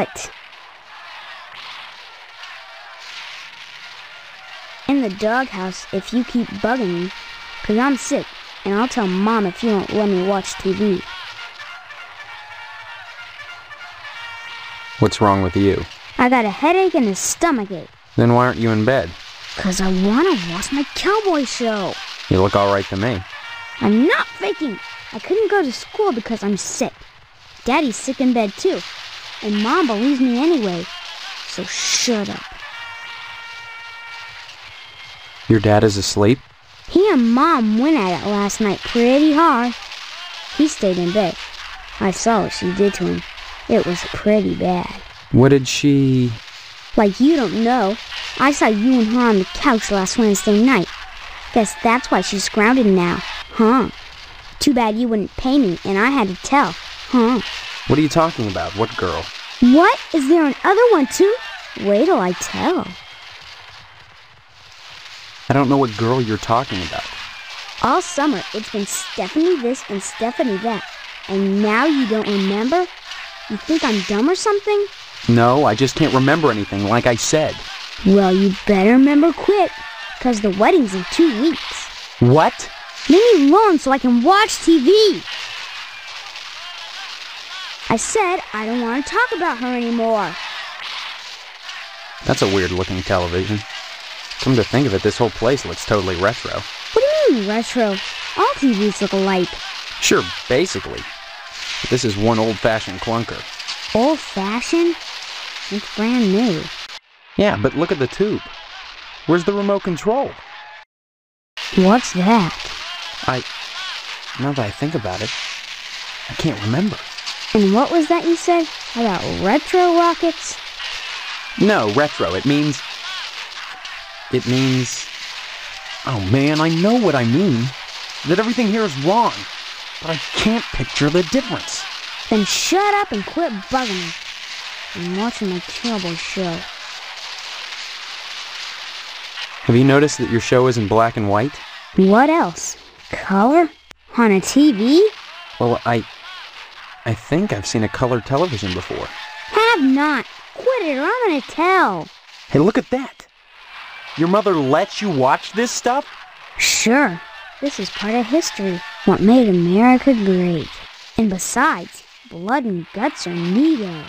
What? In the doghouse if you keep bugging me, 'cause I'm sick, and I'll tell Mom if you don't let me watch TV. What's wrong with you? I got a headache and a stomachache, Then why aren't you in bed? 'cause I wanna watch my cowboy show. You look alright to me. I'm not faking. I couldn't go to school because I'm sick. Daddy's sick in bed too. And Mom believes me anyway. So shut up. Your dad is asleep? He and Mom went at it last night pretty hard. He stayed in bed. I saw what she did to him. It was pretty bad. What did she. Like you don't know. I saw you and her on the couch last Wednesday night. Guess that's why she's grounded now. Huh. Too bad you wouldn't pay me and I had to tell. Huh. What are you talking about? What girl? What? Is there another one too? Wait till I tell. I don't know what girl you're talking about. All summer it's been Stephanie this and Stephanie that. And now you don't remember? You think I'm dumb or something? No, I just can't remember anything, like I said. Well, you better remember quick, 'cause the wedding's in two weeks. What? Leave me alone so I can watch TV. I said I don't want to talk about her anymore. That's a weird looking television. Come to think of it, this whole place looks totally retro. What do you mean retro? All TVs look alike. Sure, basically. But this is one old fashioned clunker. Old fashioned? It's brand new. Yeah, but look at the tube. Where's the remote control? What's that? I. Now that I think about it, I can't remember. And what was that you said about retro rockets? No, retro. It means. It means. Oh man, I know what I mean. That everything here is wrong. But I can't picture the difference. Then shut up and quit bugging me. I'm watching my cowboy show. Have you noticed that your show is in black and white? What else? Color? On a TV? Well, I. I think I've seen a colored television before. Have not. Quit it or I'm gonna tell. Hey, look at that! Your mother lets you watch this stuff? Sure. This is part of history. What made America great. And besides, blood and guts are needed.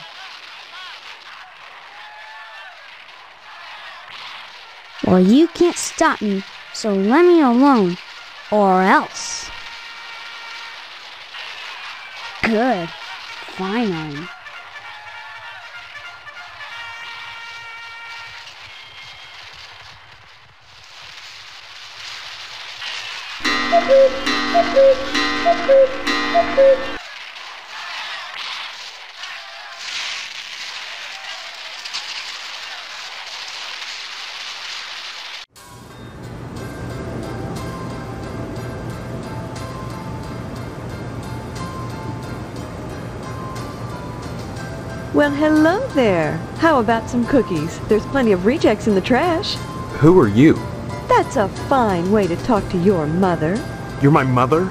Well, you can't stop me, so let me alone. Or else. Good. Finally. Well, hello there. How about some cookies? There's plenty of rejects in the trash. Who are you? That's a fine way to talk to your mother. You're my mother?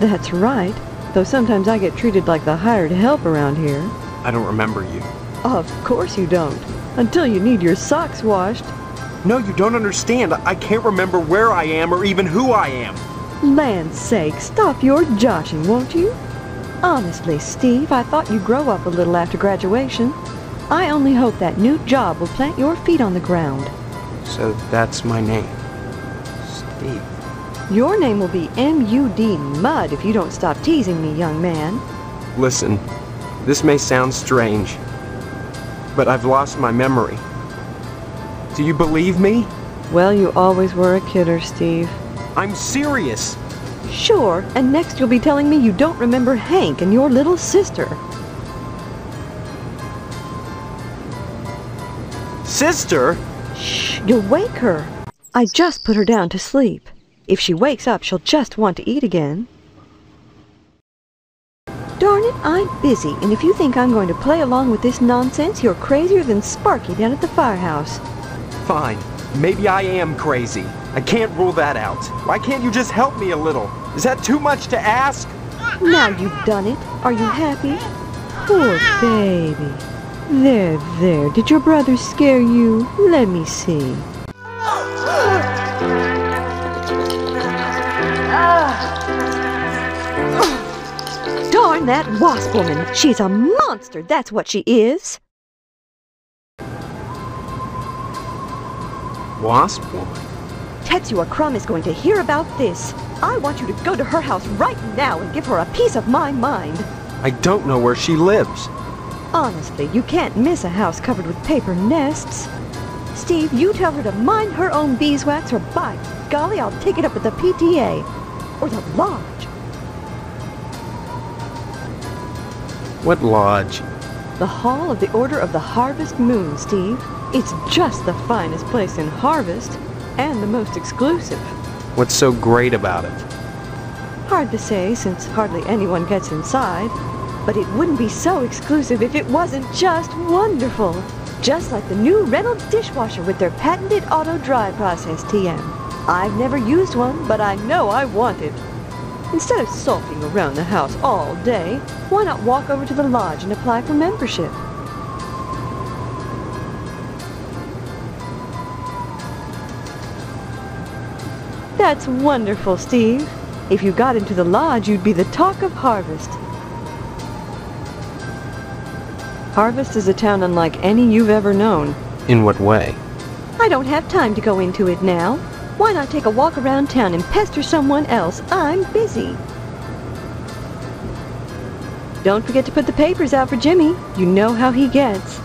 That's right. Though sometimes I get treated like the hired help around here. I don't remember you. Of course you don't. Until you need your socks washed. No, you don't understand. I can't remember where I am or even who I am. Land's sake, stop your joshing, won't you? Honestly, Steve, I thought you'd grow up a little after graduation. I only hope that new job will plant your feet on the ground. So that's my name. Steve. Your name will be M.U.D. Mud if you don't stop teasing me, young man. Listen, this may sound strange, but I've lost my memory. Do you believe me? Well, you always were a kidder, Steve. I'm serious. Sure, and next you'll be telling me you don't remember Hank and your little sister. Sister? Shh, you'll wake her. I just put her down to sleep. If she wakes up, she'll just want to eat again. Darn it, I'm busy, and if you think I'm going to play along with this nonsense, you're crazier than Sparky down at the firehouse. Fine. Maybe I am crazy. I can't rule that out. Why can't you just help me a little? Is that too much to ask? Now you've done it. Are you happy? Poor baby. There, there. Did your brother scare you? Let me see. Darn that wasp woman! She's a monster, that's what she is! Wasp woman? Tetsuya Crumb is going to hear about this. I want you to go to her house right now and give her a piece of my mind. I don't know where she lives. Honestly, you can't miss a house covered with paper nests. Steve, you tell her to mind her own beeswax or by golly, I'll take it up with the PTA. Or the lodge. What lodge? The Hall of the Order of the Harvest Moon, Steve. It's just the finest place in Harvest, and the most exclusive. What's so great about it? Hard to say since hardly anyone gets inside, but it wouldn't be so exclusive if it wasn't just wonderful. Just like the new Reynolds dishwasher with their patented auto dry process TM. I've never used one, but I know I want it. Instead of sulking around the house all day, why not walk over to the lodge and apply for membership? That's wonderful, Steve. If you got into the lodge, you'd be the talk of Harvest. Harvest is a town unlike any you've ever known. In what way? I don't have time to go into it now. Why not take a walk around town and pester someone else? I'm busy. Don't forget to put the papers out for Jimmy. You know how he gets.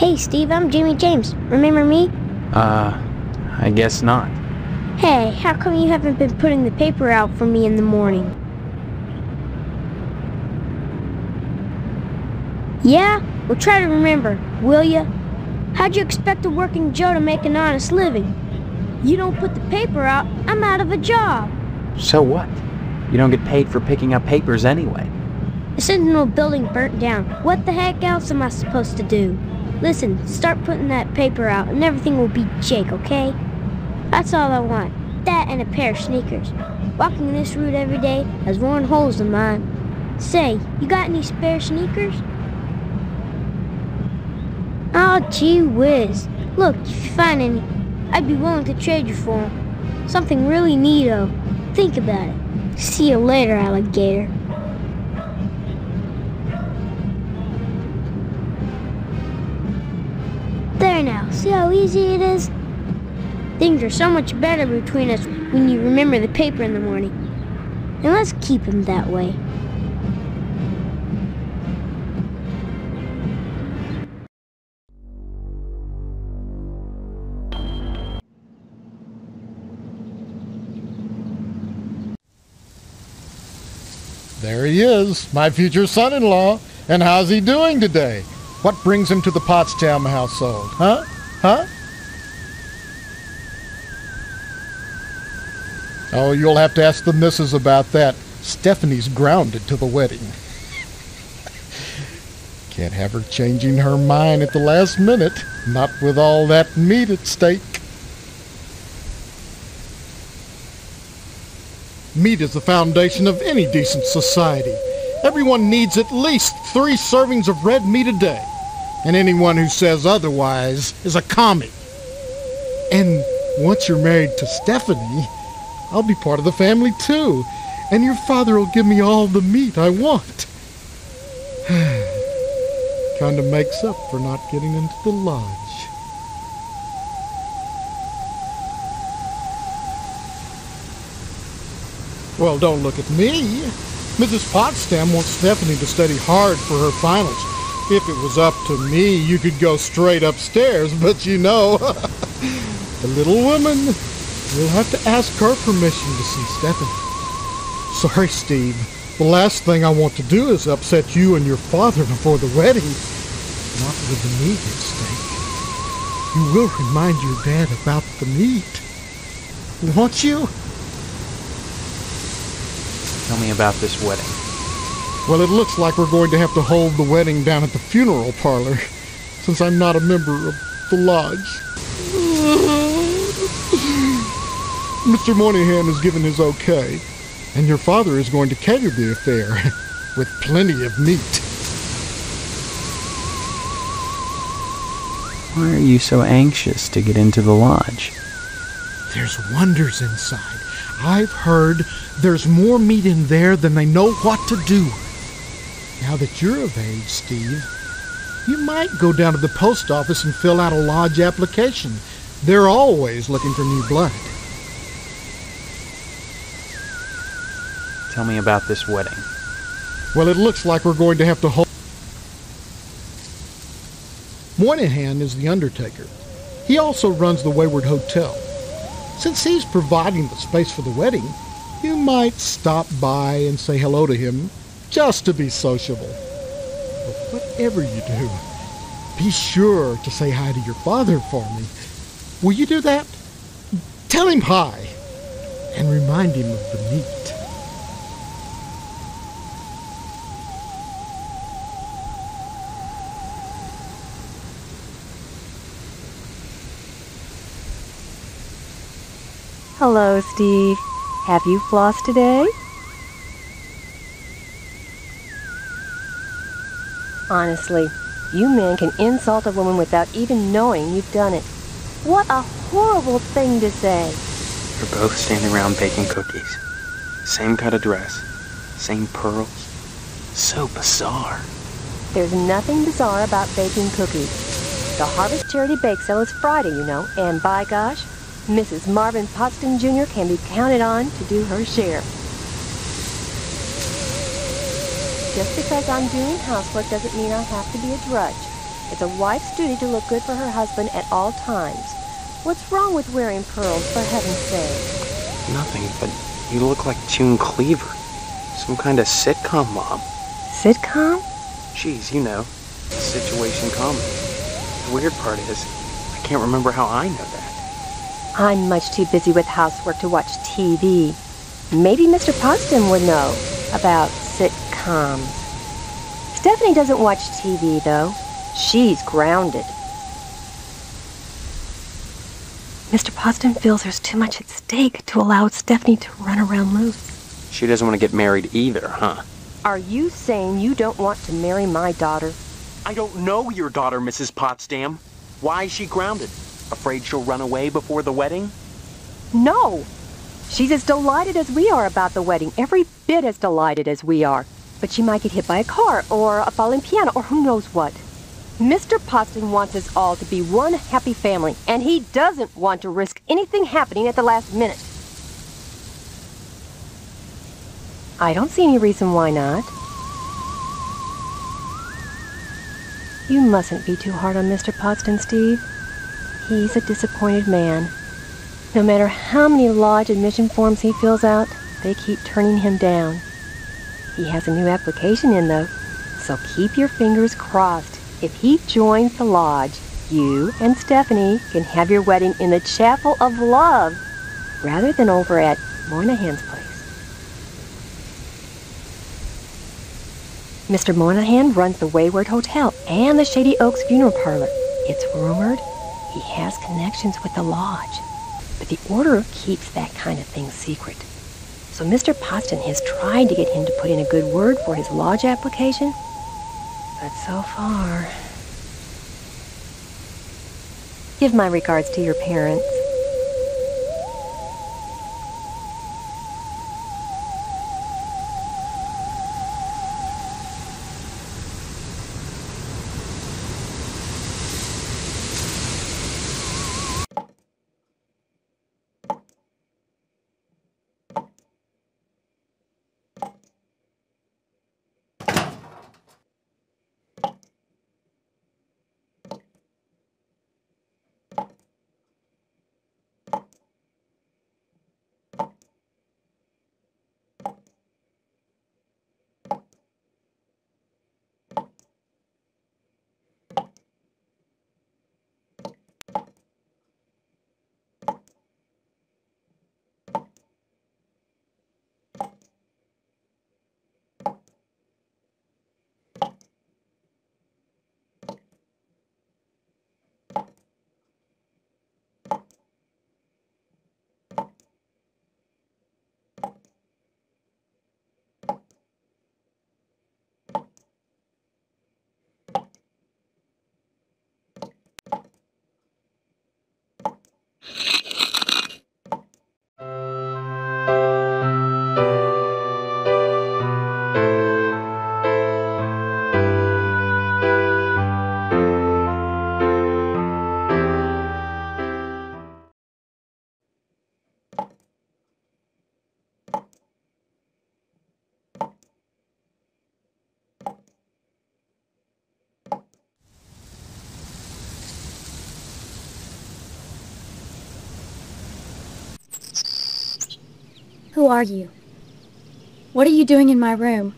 Hey, Steve, I'm Jimmy James. Remember me? Uh, I guess not. Hey, how come you haven't been putting the paper out for me in the morning? Yeah? Well, try to remember, will ya? How'd you expect a working Joe to make an honest living? You don't put the paper out, I'm out of a job. So what? You don't get paid for picking up papers anyway. The Sentinel building burnt down. What the heck else am I supposed to do? Listen, start putting that paper out and everything will be jake, okay? That's all I want. That and a pair of sneakers. Walking this route every day has worn holes in mine. Say, you got any spare sneakers? Oh, gee whiz. Look, if you find any, I'd be willing to trade you for 'em. Something really neato. Think about it. See you later, alligator. There now, see how easy it is? Things are so much better between us when you remember the paper in the morning. And let's keep him that way. There he is, my future son-in-law. And how's he doing today? What brings him to the Potsdam household? Huh? Huh? Oh, you'll have to ask the missus about that. Stephanie's grounded to the wedding. Can't have her changing her mind at the last minute, not with all that meat at stake. Meat is the foundation of any decent society. Everyone needs at least three servings of red meat a day. And anyone who says otherwise is a commie. And once you're married to Stephanie, I'll be part of the family too. And your father will give me all the meat I want. kind of makes up for not getting into the lodge. Well, don't look at me. Mrs. Potsdam wants Stephanie to study hard for her finals. If it was up to me, you could go straight upstairs, but you know, the little woman, you'll have to ask her permission to see Stephanie. Sorry, Steve. The last thing I want to do is upset you and your father before the wedding. Not with the meat at stake. You will remind your dad about the meat. won't you? Tell me about this wedding. Well, it looks like we're going to have to hold the wedding down at the funeral parlor, since I'm not a member of the lodge. Mr. Moynihan has given his okay, and your father is going to cater the affair with plenty of meat. Why are you so anxious to get into the lodge? There's wonders inside. I've heard there's more meat in there than they know what to do. Now that you're of age, Steve, you might go down to the post office and fill out a lodge application. They're always looking for new blood. Tell me about this wedding. Well, it looks like we're going to have to hold. Moynihan is the undertaker. He also runs the Wayward Hotel. Since he's providing the space for the wedding, you might stop by and say hello to him just to be sociable. But whatever you do, be sure to say hi to your father for me. Will you do that? Tell him hi and remind him of the meat. Hello, Steve. Have you flossed today? Honestly, you men can insult a woman without even knowing you've done it. What a horrible thing to say. They're both standing around baking cookies. Same kind of dress. Same pearls. So bizarre. There's nothing bizarre about baking cookies. The Harvest Charity Bake Sale is Friday, you know, and by gosh, Mrs. Marvin Potsdam Jr. can be counted on to do her share. Just because I'm doing housework doesn't mean I have to be a drudge. It's a wife's duty to look good for her husband at all times. What's wrong with wearing pearls, for heaven's sake? Nothing, but you look like June Cleaver. Some kind of sitcom mom. Sitcom? Geez, you know, situation comedy. The weird part is, I can't remember how I know that. I'm much too busy with housework to watch TV. Maybe Mr. Potsdam would know about sitcoms. Um, Stephanie doesn't watch TV, though. She's grounded. Mr. Potsdam feels there's too much at stake to allow Stephanie to run around loose. She doesn't want to get married either, huh? Are you saying you don't want to marry my daughter? I don't know your daughter, Mrs. Potsdam. Why is she grounded? Afraid she'll run away before the wedding? No. She's as delighted as we are about the wedding, every bit as delighted as we are. But she might get hit by a car or a falling piano or who knows what. Mr. Potsdam wants us all to be one happy family, and he doesn't want to risk anything happening at the last minute. I don't see any reason why not. You mustn't be too hard on Mr. Potsdam, Steve. He's a disappointed man. No matter how many lodge admission forms he fills out, they keep turning him down. He has a new application in, though, so keep your fingers crossed. If he joins the lodge, you and Stephanie can have your wedding in the Chapel of Love rather than over at Moynihan's place. Mr. Moynihan runs the Wayward Hotel and the Shady Oaks Funeral Parlor. It's rumored he has connections with the lodge, but the order keeps that kind of thing secret. So Mr. Potsdam has tried to get him to put in a good word for his lodge application, but so far. Give my regards to your parents. Are you? What are you doing in my room?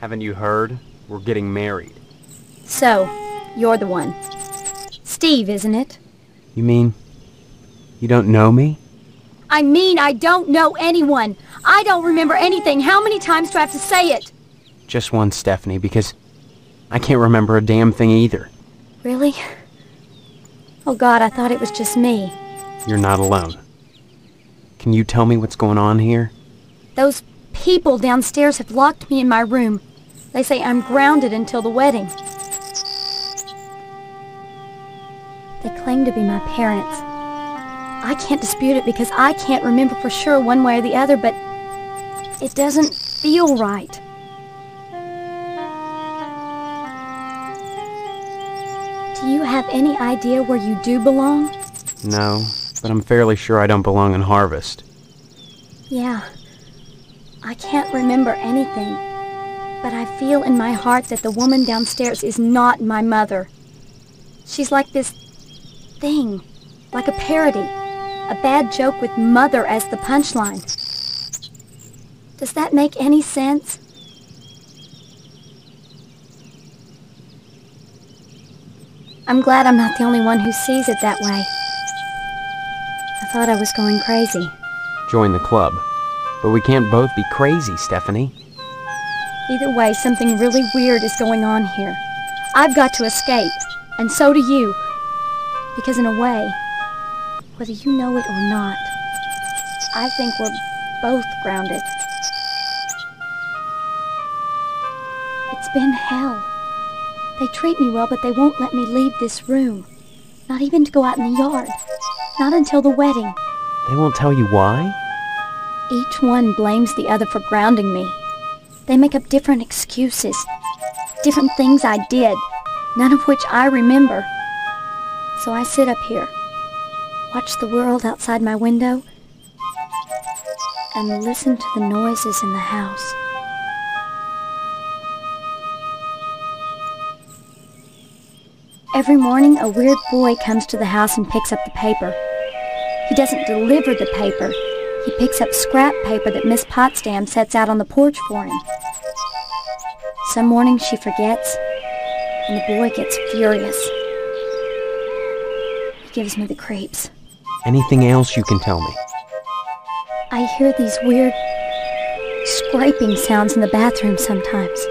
Haven't you heard? We're getting married. So, you're the one. Steve, isn't it? You mean you don't know me? I mean, I don't know anyone. I don't remember anything. How many times do I have to say it? Just one, Stephanie, because I can't remember a damn thing either. Really? Oh God, I thought it was just me. You're not alone. Can you tell me what's going on here? Those people downstairs have locked me in my room. They say I'm grounded until the wedding. They claim to be my parents. I can't dispute it because I can't remember for sure one way or the other, but it doesn't feel right. Do you have any idea where you do belong? No, but I'm fairly sure I don't belong in Harvest. Yeah. I can't remember anything. But I feel in my heart that the woman downstairs is not my mother. She's like this thing, like a parody, a bad joke with mother as the punchline. Does that make any sense? I'm glad I'm not the only one who sees it that way. I thought I was going crazy. Join the club. But we can't both be crazy, Stephanie. Either way, something really weird is going on here. I've got to escape, and so do you. Because in a way, whether you know it or not, I think we're both grounded. It's been hell. They treat me well, but they won't let me leave this room. Not even to go out in the yard. Not until the wedding. They won't tell you why? Each one blames the other for grounding me. They make up different excuses. Different things I did, none of which I remember. So I sit up here, watch the world outside my window, and listen to the noises in the house. Every morning, a weird boy comes to the house and picks up the paper. He doesn't deliver the paper. He picks up scrap paper that Miss Potsdam sets out on the porch for him. Some mornings she forgets, and the boy gets furious. He gives me the creeps. Anything else you can tell me? I hear these weird scraping sounds in the bathroom sometimes.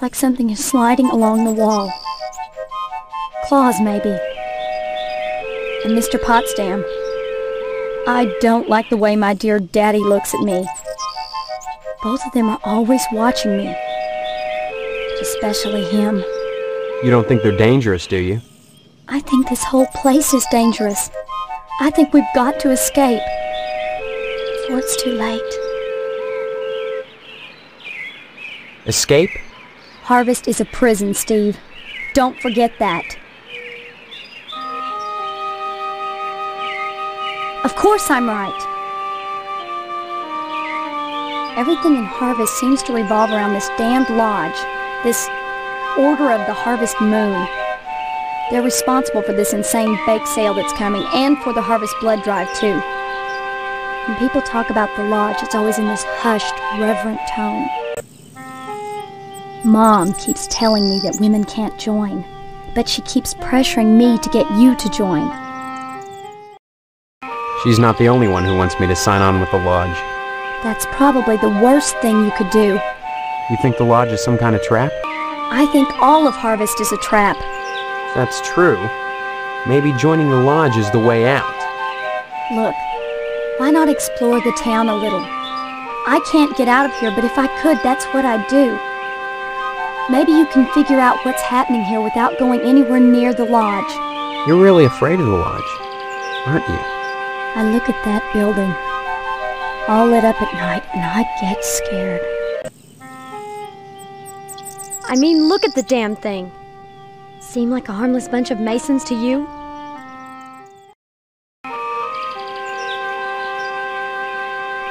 Like something is sliding along the wall. Claws, maybe. And Mr. Potsdam. I don't like the way my dear daddy looks at me. Both of them are always watching me. Especially him. You don't think they're dangerous, do you? I think this whole place is dangerous. I think we've got to escape. Before it's too late. Escape? Harvest is a prison, Steve. Don't forget that. Of course I'm right. Everything in Harvest seems to revolve around this damned lodge, this Order of the Harvest Moon. They're responsible for this insane bake sale that's coming and for the Harvest Blood Drive, too. When people talk about the lodge, it's always in this hushed, reverent tone. Mom keeps telling me that women can't join, but she keeps pressuring me to get you to join. She's not the only one who wants me to sign on with the lodge. That's probably the worst thing you could do. You think the lodge is some kind of trap? I think all of Harvest is a trap. That's true, maybe joining the lodge is the way out. Look, why not explore the town a little? I can't get out of here, but if I could, that's what I'd do. Maybe you can figure out what's happening here without going anywhere near the lodge. You're really afraid of the lodge, aren't you? I look at that building, all lit up at night, and I get scared. I mean, look at the damn thing. Seem like a harmless bunch of masons to you?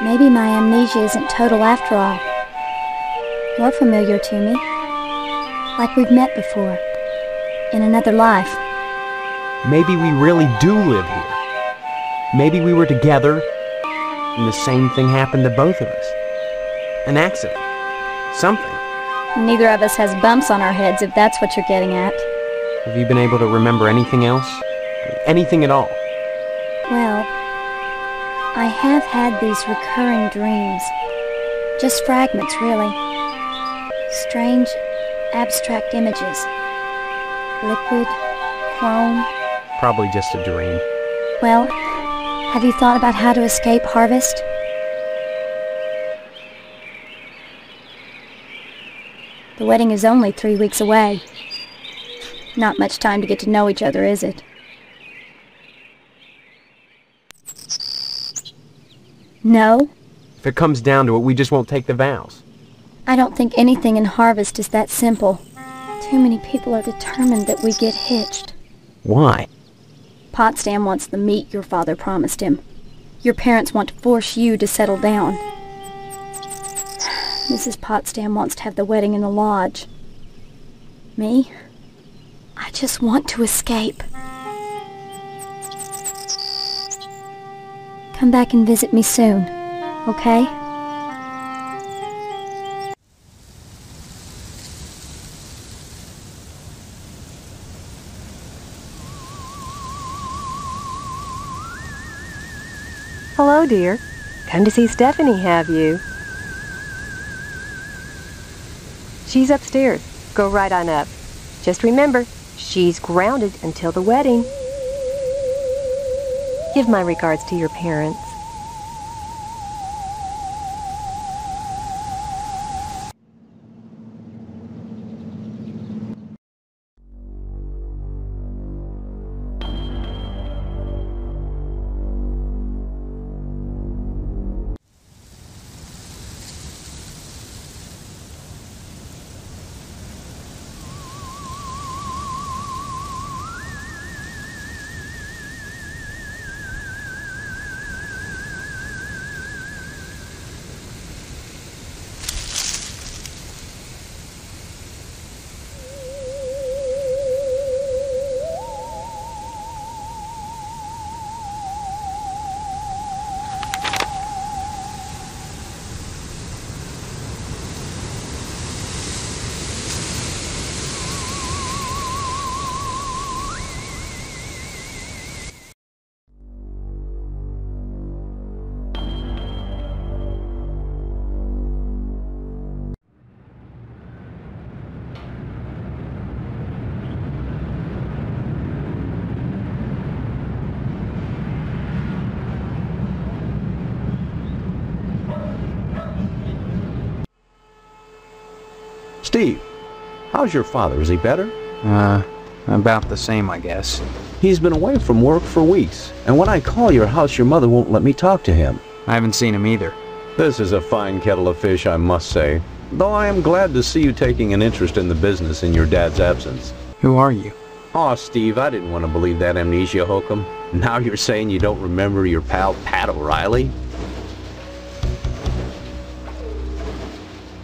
Maybe my amnesia isn't total after all. You're familiar to me. Like we've met before. In another life. Maybe we really do live here. Maybe we were together, and the same thing happened to both of us. An accident. Something. Neither of us has bumps on our heads, if that's what you're getting at. Have you been able to remember anything else? Anything at all? Well, I have had these recurring dreams. Just fragments, really. Strange, abstract images. Liquid, chrome. Probably just a dream. Well, have you thought about how to escape Harvest? The wedding is only three weeks away. Not much time to get to know each other, is it? No, If it comes down to it, we just won't take the vows. I don't think anything in Harvest is that simple. Too many people are determined that we get hitched. Why? Potsdam wants the meat your father promised him. Your parents want to force you to settle down. Mrs. Potsdam wants to have the wedding in the lodge. Me? I just want to escape. Come back and visit me soon, okay? Hello, dear. Come to see Stephanie, have you? She's upstairs. Go right on up. Just remember, she's grounded until the wedding. Give my regards to your parents. How's your father? Is he better? Uh, about the same, I guess. He's been away from work for weeks, and when I call your house, your mother won't let me talk to him. I haven't seen him either. This is a fine kettle of fish, I must say. Though I am glad to see you taking an interest in the business in your dad's absence. Who are you? Aw, Steve, I didn't want to believe that amnesia hokum. Now you're saying you don't remember your pal Pat O'Reilly?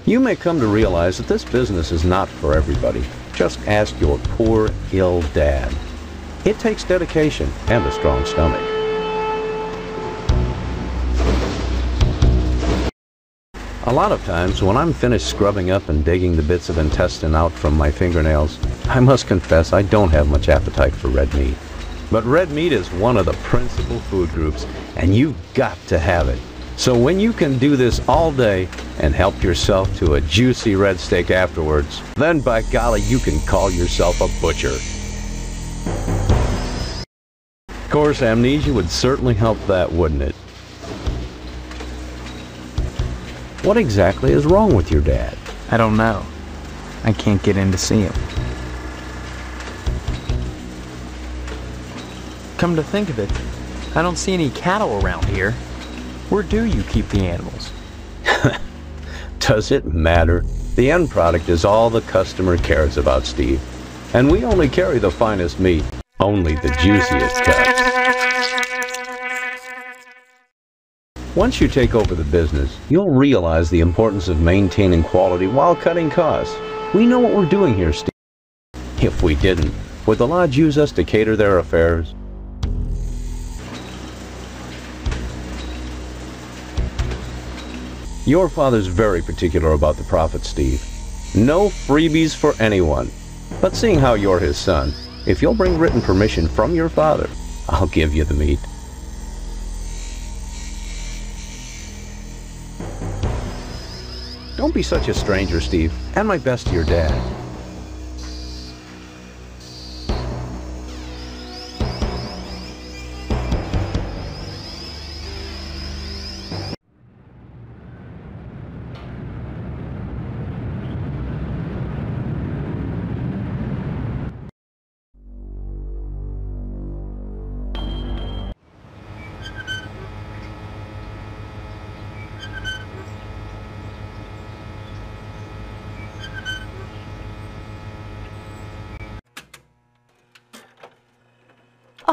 You may come to realize that this business is not for everybody. Just ask your poor, ill dad. It takes dedication and a strong stomach. A lot of times, when I'm finished scrubbing up and digging the bits of intestine out from my fingernails, I must confess I don't have much appetite for red meat. But red meat is one of the principal food groups, and you've got to have it. So when you can do this all day and help yourself to a juicy red steak afterwards, then by golly, you can call yourself a butcher. Of course, amnesia would certainly help that, wouldn't it? What exactly is wrong with your dad? I don't know. I can't get in to see him. Come to think of it, I don't see any cattle around here. Where do you keep the animals? Does it matter? The end product is all the customer cares about, Steve. And we only carry the finest meat, only the juiciest cuts. Once you take over the business, you'll realize the importance of maintaining quality while cutting costs. We know what we're doing here, Steve. If we didn't, would the lodge use us to cater their affairs? Your father's very particular about the profit, Steve. No freebies for anyone. But seeing how you're his son, if you'll bring written permission from your father, I'll give you the meat. Don't be such a stranger, Steve, and my best to your dad.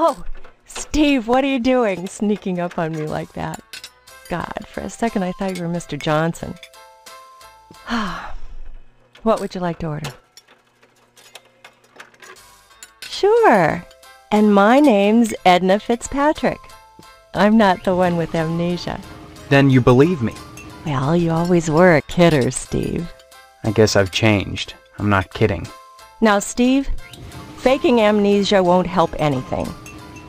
Oh, Steve, what are you doing sneaking up on me like that? God, for a second I thought you were Mr. Johnson. what would you like to order? Sure. And my name's Edna Fitzpatrick. I'm not the one with amnesia. Then you believe me. Well, you always were a kidder, Steve. I guess I've changed. I'm not kidding. Now, Steve, faking amnesia won't help anything.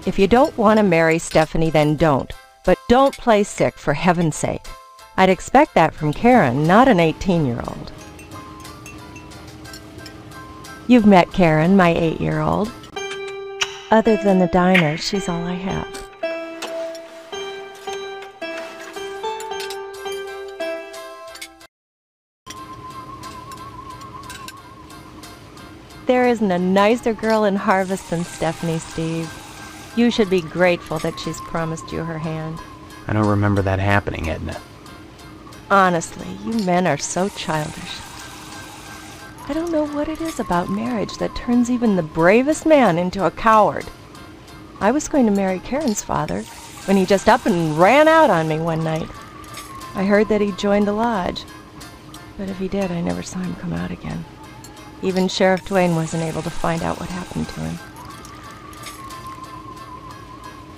If you don't want to marry Stephanie, then don't. But don't play sick, for heaven's sake. I'd expect that from Karen, not an 18-year-old. You've met Karen, my eight-year-old. Other than the diner, she's all I have. There isn't a nicer girl in Harvest than Stephanie, Steve. You should be grateful that she's promised you her hand. I don't remember that happening, Edna. Honestly, you men are so childish. I don't know what it is about marriage that turns even the bravest man into a coward. I was going to marry Karen's father when he just up and ran out on me one night. I heard that he joined the lodge, but if he did, I never saw him come out again. Even Sheriff Dwayne wasn't able to find out what happened to him.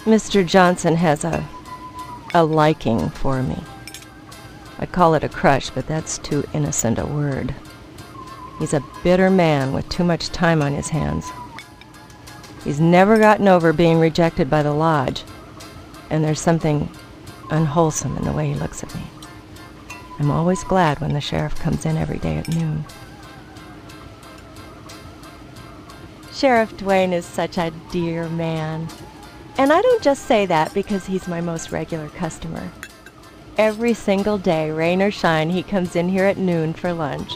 Mr. Johnson has a a liking for me. I call it a crush, but that's too innocent a word. He's a bitter man with too much time on his hands. He's never gotten over being rejected by the lodge, and there's something unwholesome in the way he looks at me. I'm always glad when the sheriff comes in every day at noon. Sheriff Dwayne is such a dear man. And I don't just say that because he's my most regular customer. Every single day, rain or shine, he comes in here at noon for lunch.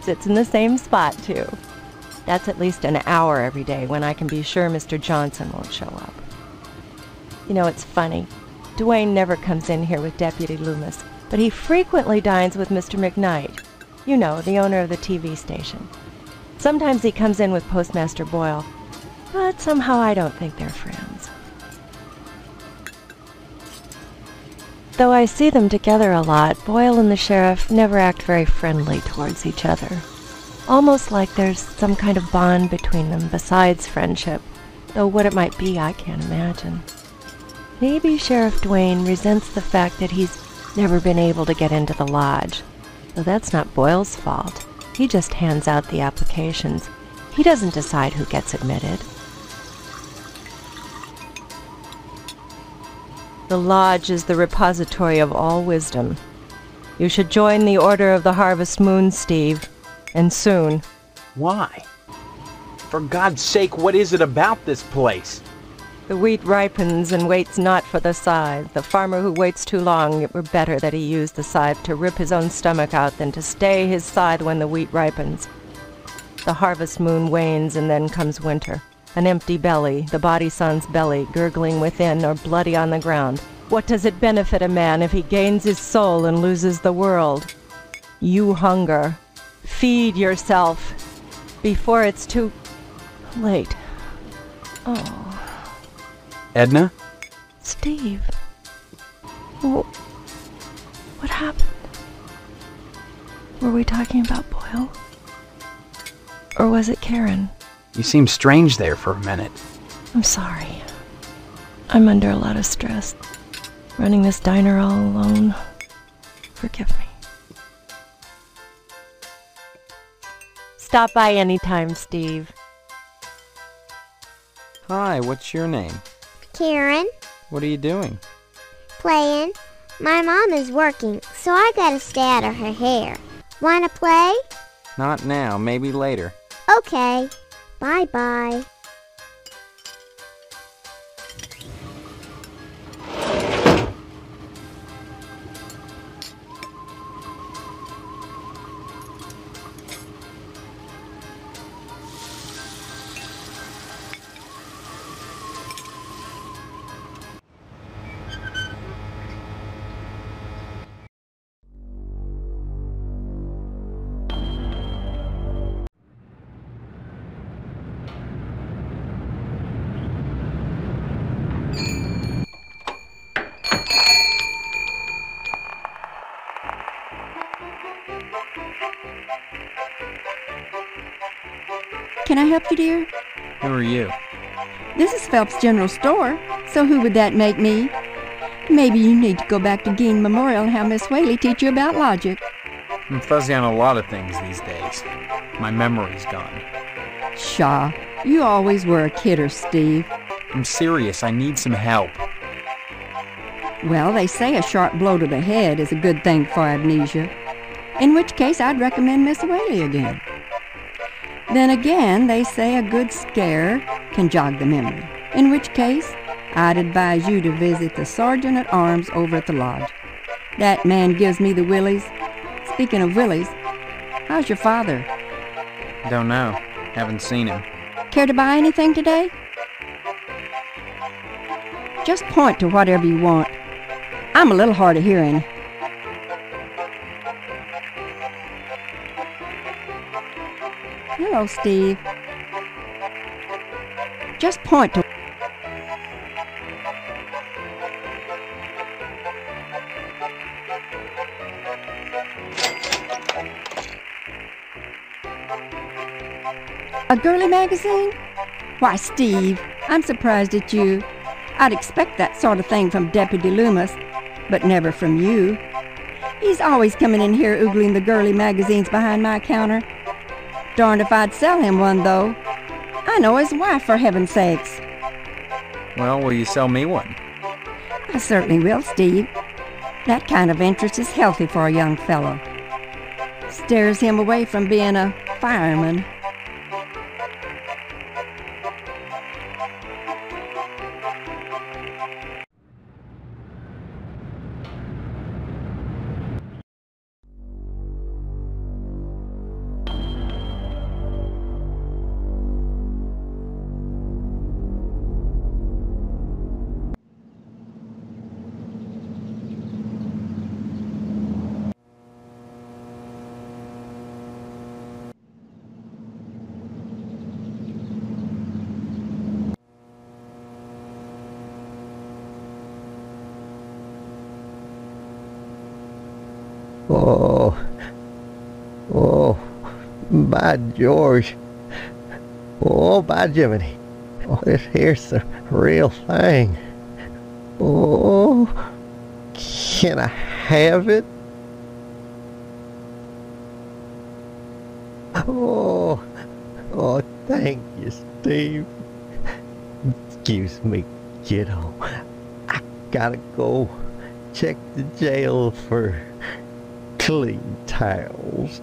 Sits in the same spot, too. That's at least an hour every day when I can be sure Mr. Johnson won't show up. You know, it's funny. Dwayne never comes in here with Deputy Loomis, but he frequently dines with Mr. McKnight. You know, the owner of the TV station. Sometimes he comes in with Postmaster Boyle, but somehow I don't think they're friends. Though I see them together a lot, Boyle and the sheriff never act very friendly towards each other. Almost like there's some kind of bond between them besides friendship, though what it might be I can't imagine. Maybe Sheriff Dwayne resents the fact that he's never been able to get into the lodge. Though that's not Boyle's fault. He just hands out the applications. He doesn't decide who gets admitted. The Lodge is the repository of all wisdom. You should join the Order of the Harvest Moon, Steve, and soon. Why? For God's sake, what is it about this place? The wheat ripens and waits not for the scythe. The farmer who waits too long, it were better that he use the scythe to rip his own stomach out than to stay his scythe when the wheat ripens. The harvest moon wanes and then comes winter. An empty belly, the body son's belly, gurgling within or bloody on the ground. What does it benefit a man if he gains his soul and loses the world? You hunger. Feed yourself before it's too late. Oh. Edna? Steve. Wh- What happened? Were we talking about Boyle? Or was it Karen? You seemed strange there for a minute. I'm sorry. I'm under a lot of stress. Running this diner all alone. Forgive me. Stop by anytime, Steve. Hi, what's your name? Karen. What are you doing? Playing. My mom is working, so I gotta stay out of her hair. Wanna play? Not now, maybe later. Okay. Bye I help you, dear? Who are you? This is Phelps General Store, so who would that make me? Maybe you need to go back to Gein Memorial and have Miss Whaley teach you about logic. I'm fuzzy on a lot of things these days. My memory's gone. Shaw, you always were a kidder, Steve. I'm serious, I need some help. Well, they say a sharp blow to the head is a good thing for amnesia. In which case, I'd recommend Miss Whaley again. Then again, they say a good scare can jog the memory. In which case, I'd advise you to visit the sergeant at arms over at the lodge. That man gives me the willies. Speaking of willies, how's your father? Don't know. Haven't seen him. Care to buy anything today? Just point to whatever you want. I'm a little hard of hearing. Steve. Just point to. A girly magazine? Why, Steve, I'm surprised at you. I'd expect that sort of thing from Deputy Loomis, but never from you. He's always coming in here oogling the girly magazines behind my counter. Darned if I'd sell him one, though. I know his wife, for heaven's sakes. Well, will you sell me one? I certainly will, Steve. That kind of interest is healthy for a young fellow. Stares him away from being a fireman. By George. Oh, by Jiminy. Oh, this here's the real thing. Oh, can I have it? Oh, oh, thank you, Steve. Excuse me, kiddo. I gotta go check the jail for clean towels.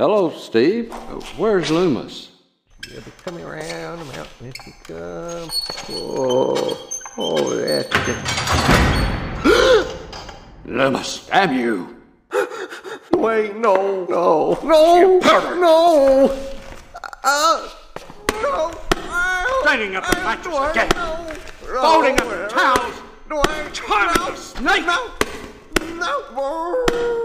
Hello, Steve. Where's Loomis? You'll be coming around the mountain if you come. Oh, oh, that's it. Loomis, damn you! Wait, no, no, no, no! Uh, no! Straining up the mattress again! Folding up the towels! Dwight! Charming snake! No! No!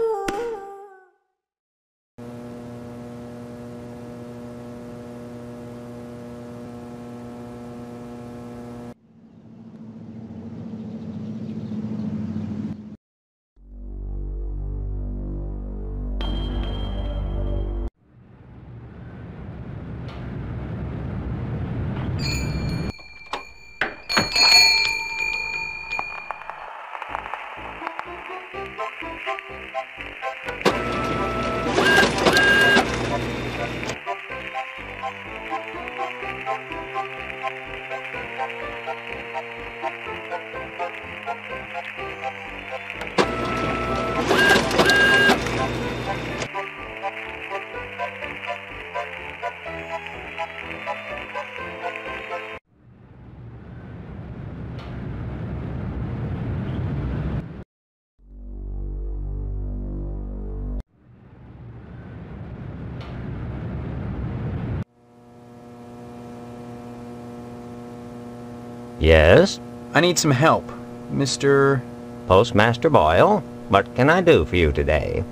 Yes? I need some help. Mr. Postmaster Boyle, what can I do for you today?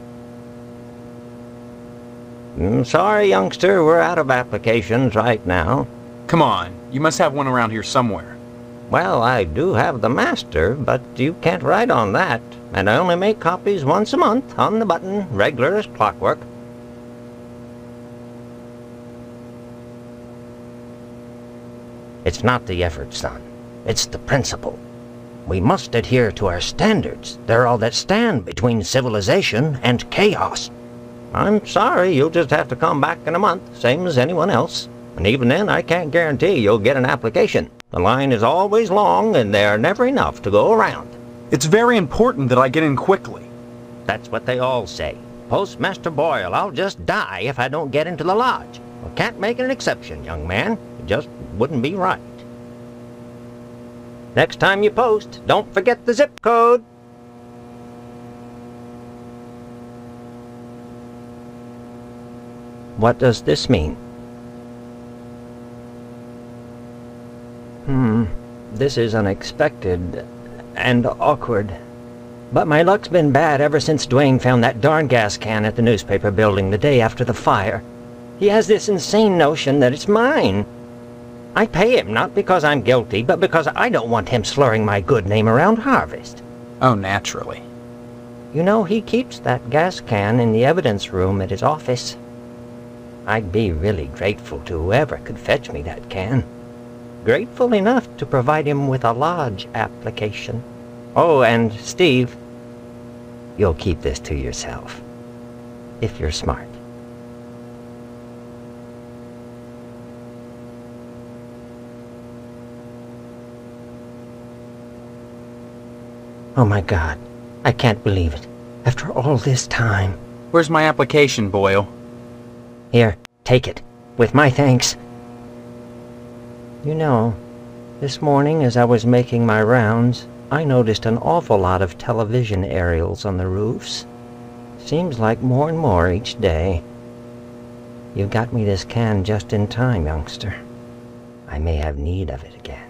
Mm, sorry, youngster, we're out of applications right now. Come on, you must have one around here somewhere. Well, I do have the master, but you can't write on that, and I only make copies once a month, on the button, regular as clockwork. It's not the effort, son. It's the principle. We must adhere to our standards. They're all that stand between civilization and chaos. I'm sorry, you'll just have to come back in a month, same as anyone else. And even then, I can't guarantee you'll get an application. The line is always long, and there are never enough to go around. It's very important that I get in quickly. That's what they all say. Postmaster Boyle, I'll just die if I don't get into the lodge. I can't make an exception, young man. It just wouldn't be right. Next time you post, don't forget the zip code. What does this mean? Hmm, this is unexpected and awkward. But my luck's been bad ever since Dwayne found that darn gas can at the newspaper building the day after the fire. He has this insane notion that it's mine. I pay him not because I'm guilty, but because I don't want him slurring my good name around Harvest. Oh, naturally. You know, he keeps that gas can in the evidence room at his office. I'd be really grateful to whoever could fetch me that can. Grateful enough to provide him with a lodge application. Oh, and Steve, you'll keep this to yourself. If you're smart. Oh my god, I can't believe it. After all this time. Where's my application, Boyle? Here, take it. With my thanks. You know, this morning as I was making my rounds, I noticed an awful lot of television aerials on the roofs. Seems like more and more each day. You got me this can just in time, youngster. I may have need of it again.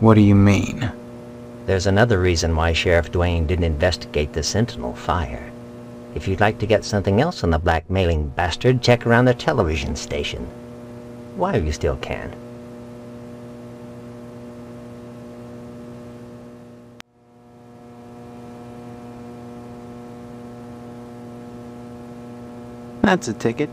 What do you mean? There's another reason why Sheriff Dwayne didn't investigate the Sentinel fire. If you'd like to get something else on the blackmailing bastard, check around the television station. While you still can. That's a ticket.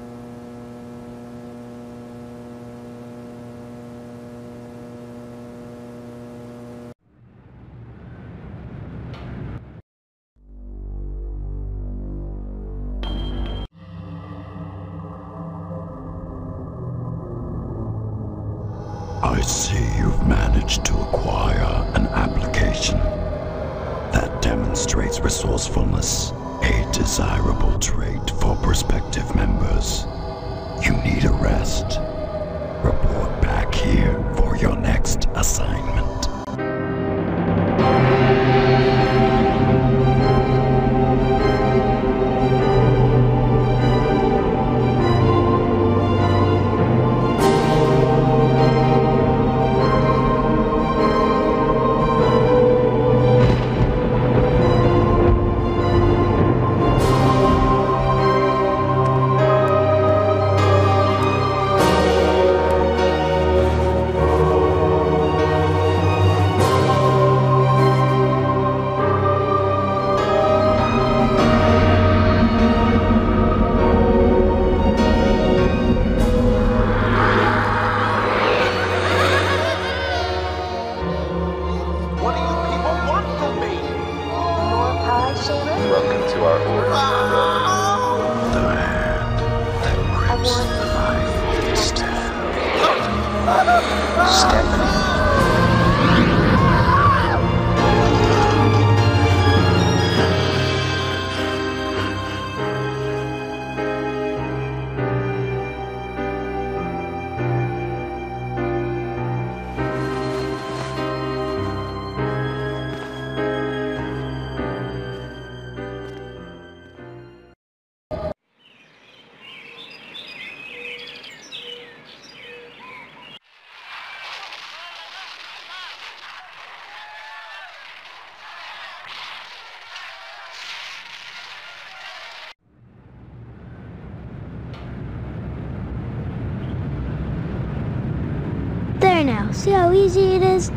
See how easy it is?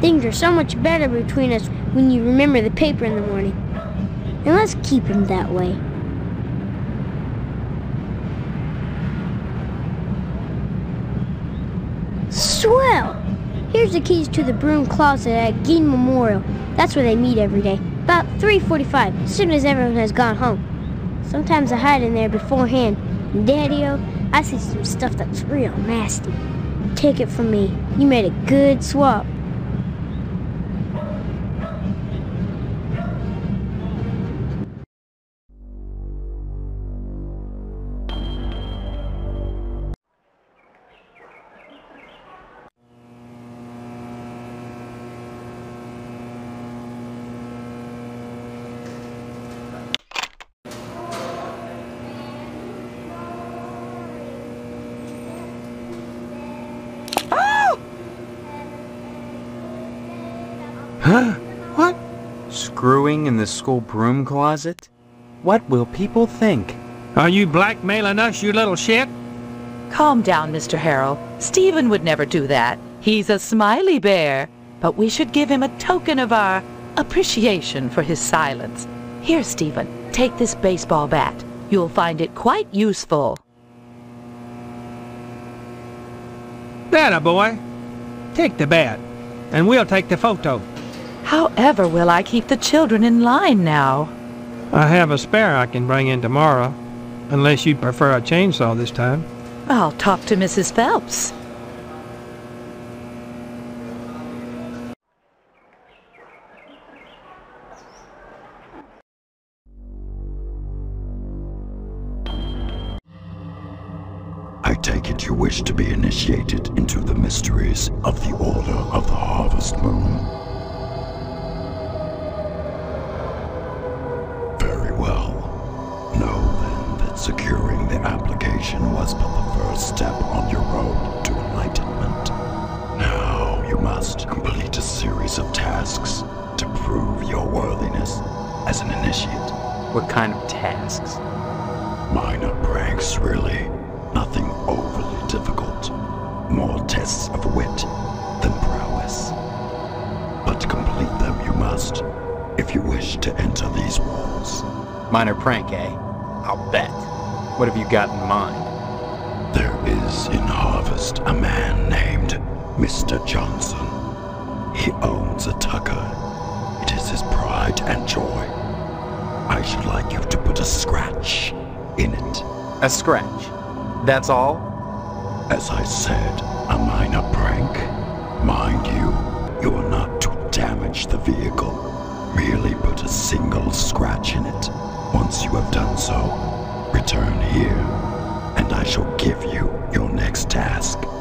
Things are so much better between us when you remember the paper in the morning. And let's keep him that way. Swell! Here's the keys to the broom closet at Gein Memorial. That's where they meet every day. About 3.45, as soon as everyone has gone home. Sometimes I hide in there beforehand. And Daddy-o, I see some stuff that's real nasty. Take it from me, you made a good swap. School broom closet? What will people think? Are you blackmailing us, you little shit? Calm down, Mr. Harrell. Stephen would never do that. He's a smiley bear. But we should give him a token of our appreciation for his silence. Here, Stephen, take this baseball bat. You'll find it quite useful. That a boy. Take the bat, and we'll take the photo. However will I keep the children in line now? I have a spare I can bring in tomorrow, unless you'd prefer a chainsaw this time. I'll talk to Mrs. Phelps. I take it you wish to be initiated into the mysteries of the Order of the Harvest Moon. Application was but the first step on your road to enlightenment. Now you must complete a series of tasks to prove your worthiness as an initiate. What kind of tasks? Minor pranks, really. Nothing overly difficult. More tests of wit than prowess. But to complete them you must, if you wish to enter these walls. Minor prank, eh? I'll bet. What have you got in mind? There is in Harvest a man named Mr. Johnson. He owns a tucker. It is his pride and joy. I should like you to put a scratch in it. A scratch? That's all? As I said, a minor prank. Mind you, you are not to damage the vehicle. Merely put a single scratch in it. Once you have done so, return here, and I I shall give you your next task.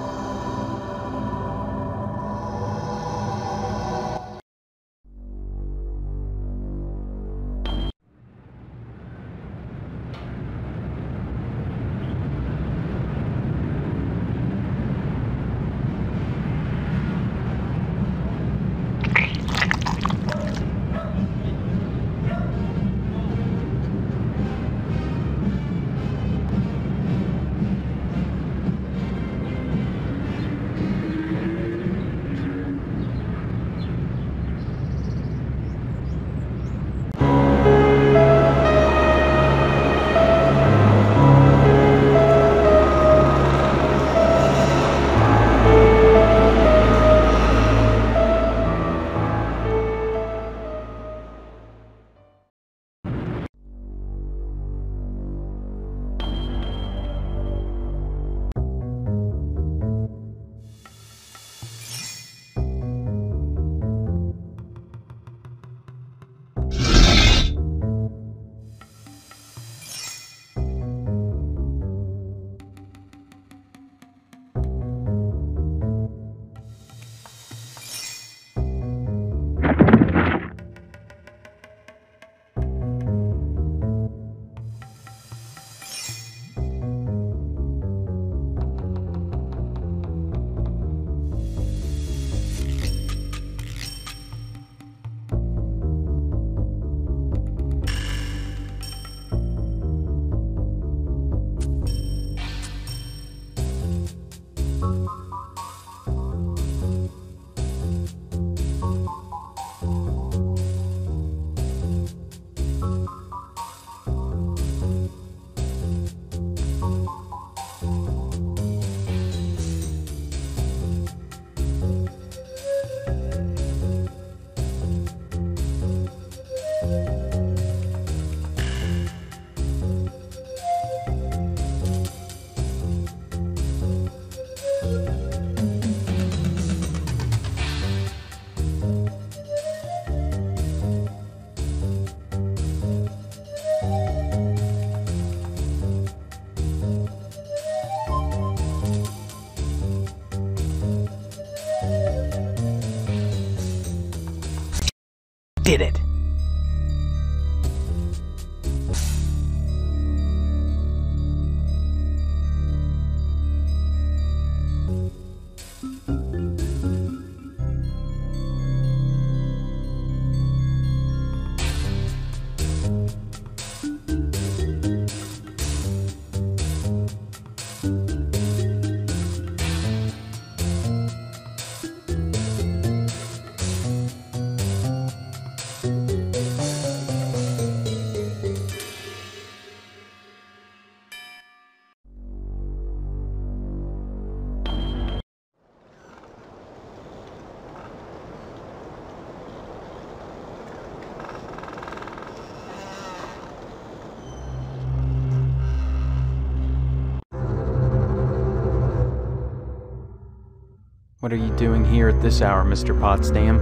What are you doing here at this hour, Mr. Potsdam?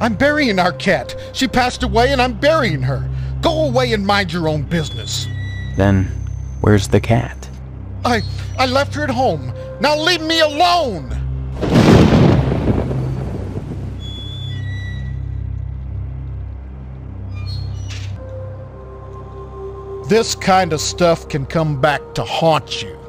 I'm burying our cat. She passed away and I'm burying her. Go away and mind your own business. Then, where's the cat? I I left her at home. Now leave me alone. This kind of stuff can come back to haunt you.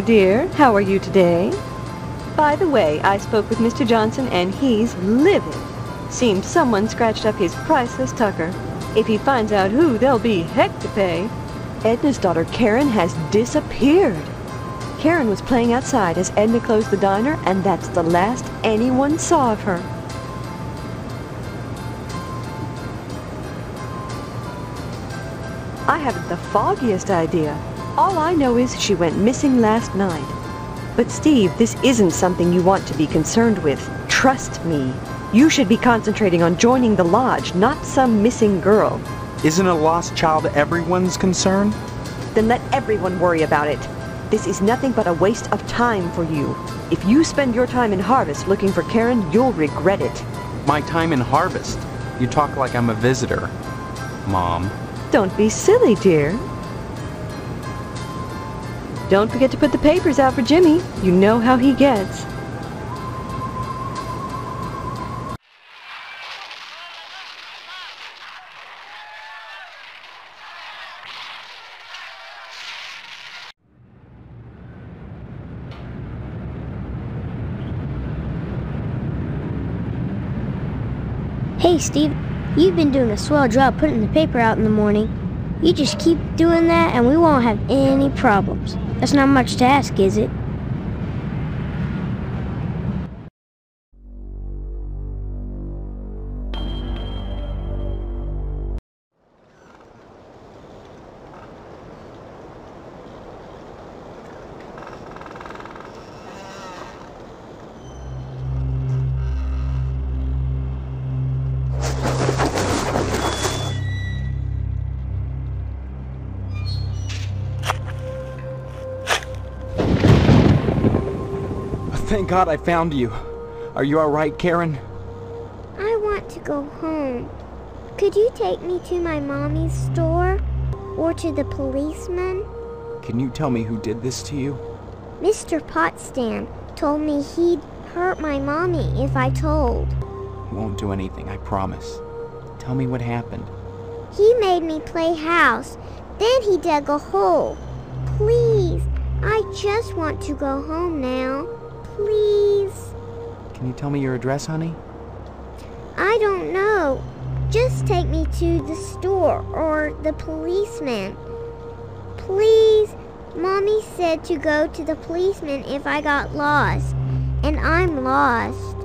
Dear. How are you today? By the way, I spoke with Mr. Johnson and he's livid. Seems someone scratched up his priceless tucker. If he finds out who, there'll be heck to pay. Edna's daughter Karen has disappeared. Karen was playing outside as Edna closed the diner, and that's the last anyone saw of her. I haven't the foggiest idea. All I know is she went missing last night. But Steve, this isn't something you want to be concerned with. Trust me. You should be concentrating on joining the lodge, not some missing girl. Isn't a lost child everyone's concern? Then let everyone worry about it. This is nothing but a waste of time for you. If you spend your time in Harvest looking for Karen, you'll regret it. My time in Harvest. You talk like I'm a visitor. Mom. Don't be silly, dear. Don't forget to put the papers out for Jimmy. You know how he gets. Hey, Steve, you've been doing a swell job putting the paper out in the morning. You just keep doing that and we won't have any problems. That's not much to ask, is it? Thank God I found you. Are you alright, Karen? I want to go home. Could you take me to my mommy's store? Or to the policeman? Can you tell me who did this to you? Mr. Potsdam told me he'd hurt my mommy if I told. He won't do anything, I promise. Tell me what happened. He made me play house. Then he dug a hole. Please, I just want to go home now. Please. Can you tell me your address, honey? I don't know. Just take me to the store or the policeman. Please. Mommy said to go to the policeman if I got lost. And I'm lost.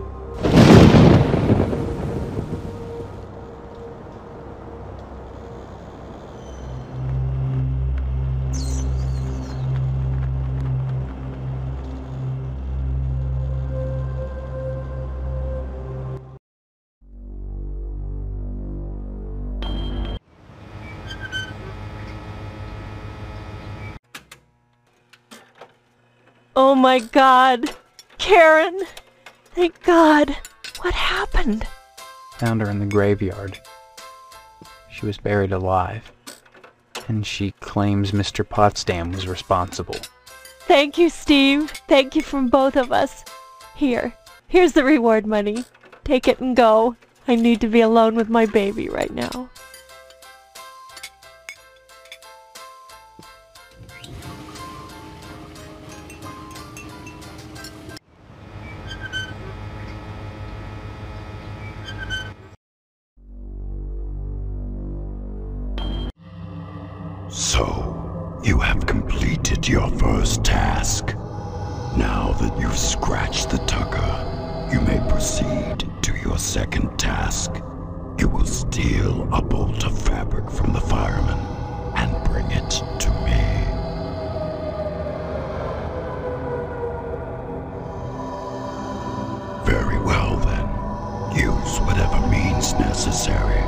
Oh my god. Karen. Thank God. What happened? Found her in the graveyard. She was buried alive. And she claims Mr. Potsdam was responsible. Thank you, Steve. Thank you from both of us. Here. Here's the reward money. Take it and go. I need to be alone with my baby right now. That you've scratched the tucker, you may proceed to your second task. You will steal a bolt of fabric from the fireman and bring it to me. Very well then. Use whatever means necessary,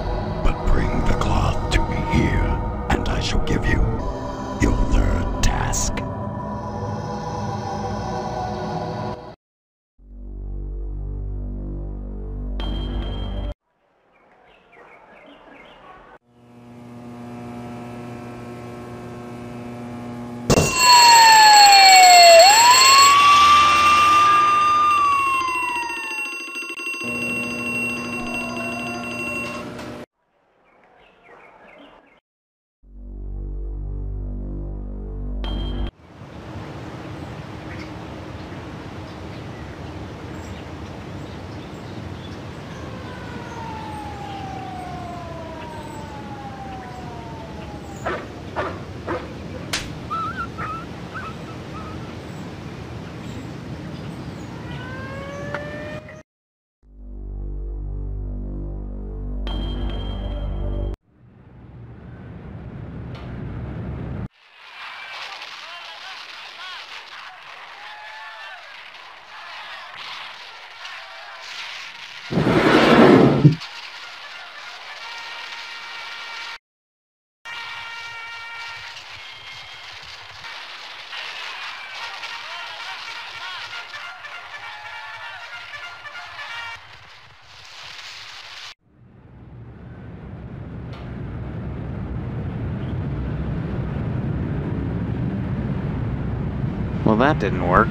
that didn't work.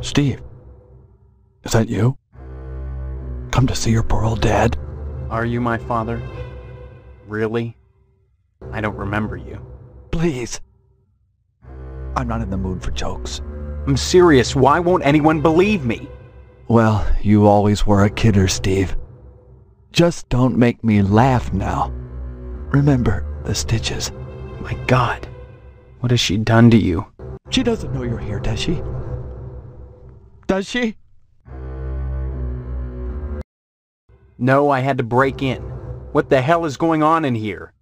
Steve, is that you? Come to see your poor old dad? Are you my father? Really? I don't remember you. Please. I'm not in the mood for jokes. I'm serious. Why won't anyone believe me? Well, you always were a kidder, Steve. Just don't make me laugh now. Remember the stitches. My God. What has she done to you? She doesn't know you're here, does she? Does she? No, I had to break in. What the hell is going on in here?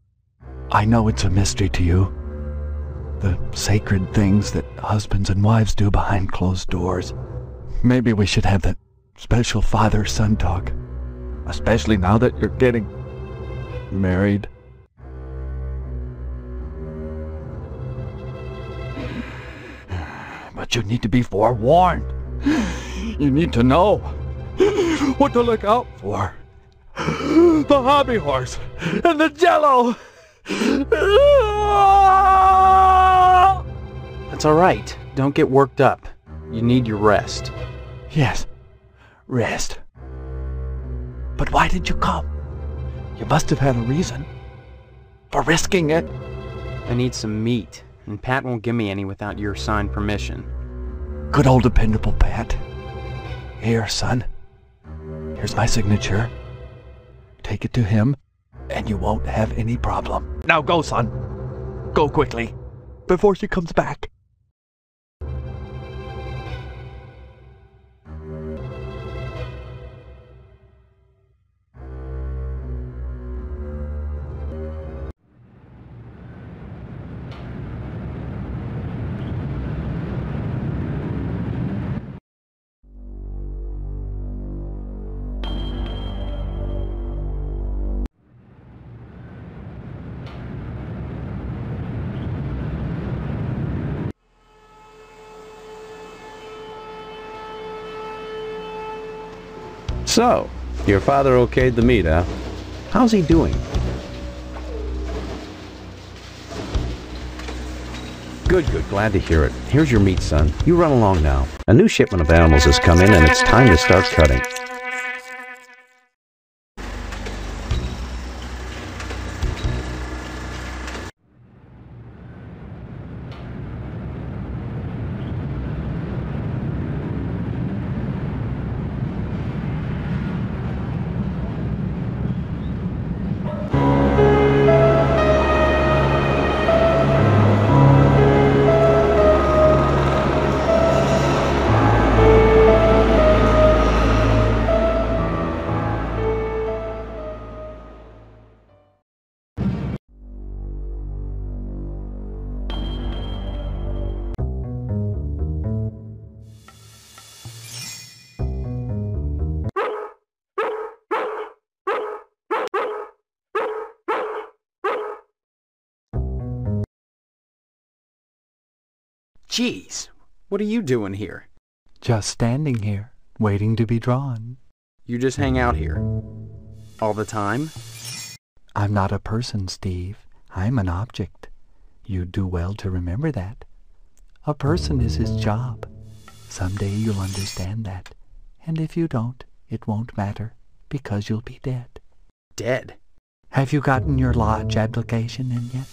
I know it's a mystery to you. The sacred things that husbands and wives do behind closed doors. Maybe we should have that special father-son talk. Especially now that you're getting married. But you need to be forewarned. You need to know what to look out for. The hobby horse and the jello. That's all right. Don't get worked up. You need your rest. Yes, rest. But why did you come? You must have had a reason. For risking it. I need some meat, and Pat won't give me any without your signed permission. Good old dependable Pat. Here, son. Here's my signature. Take it to him, and you won't have any problem. Now go, son. Go quickly, before she comes back. So, your father okayed the meat, huh? How's he doing? Good, good. Glad to hear it. Here's your meat, son. You run along now. A new shipment of animals has come in, and it's time to start cutting. Jeez, what are you doing here? Just standing here, waiting to be drawn. You just hang out here? All the time? I'm not a person, Steve. I'm an object. You'd do well to remember that. A person is his job. Someday you'll understand that. And if you don't, it won't matter, because you'll be dead. Dead? Have you gotten your lodge application in yet?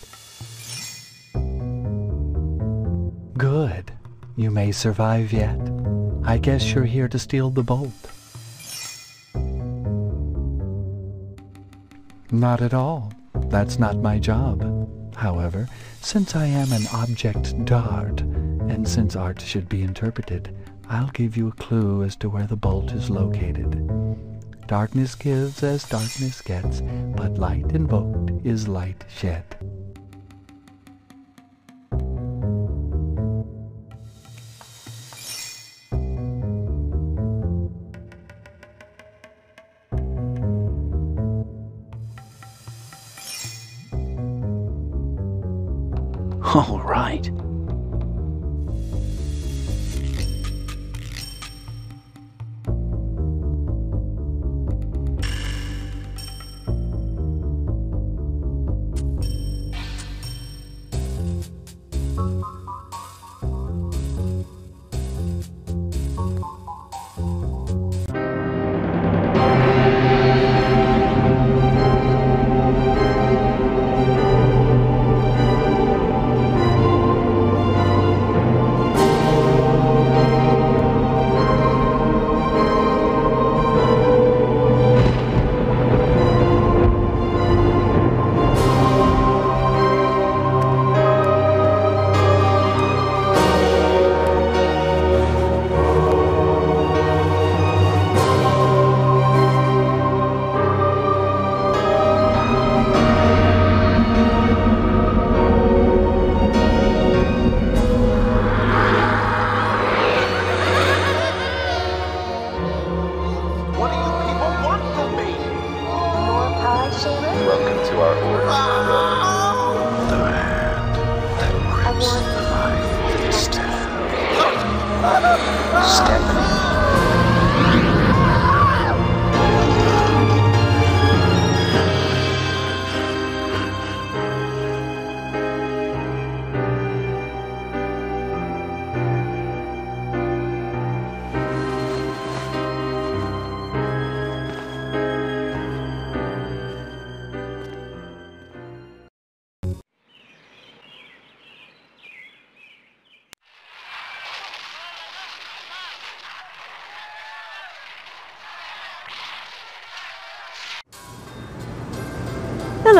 Good. You may survive yet. I guess you're here to steal the bolt. Not at all. That's not my job. However, since I am an object d'art, and since art should be interpreted, I'll give you a clue as to where the bolt is located. Darkness gives as darkness gets, but light invoked is light shed. All right.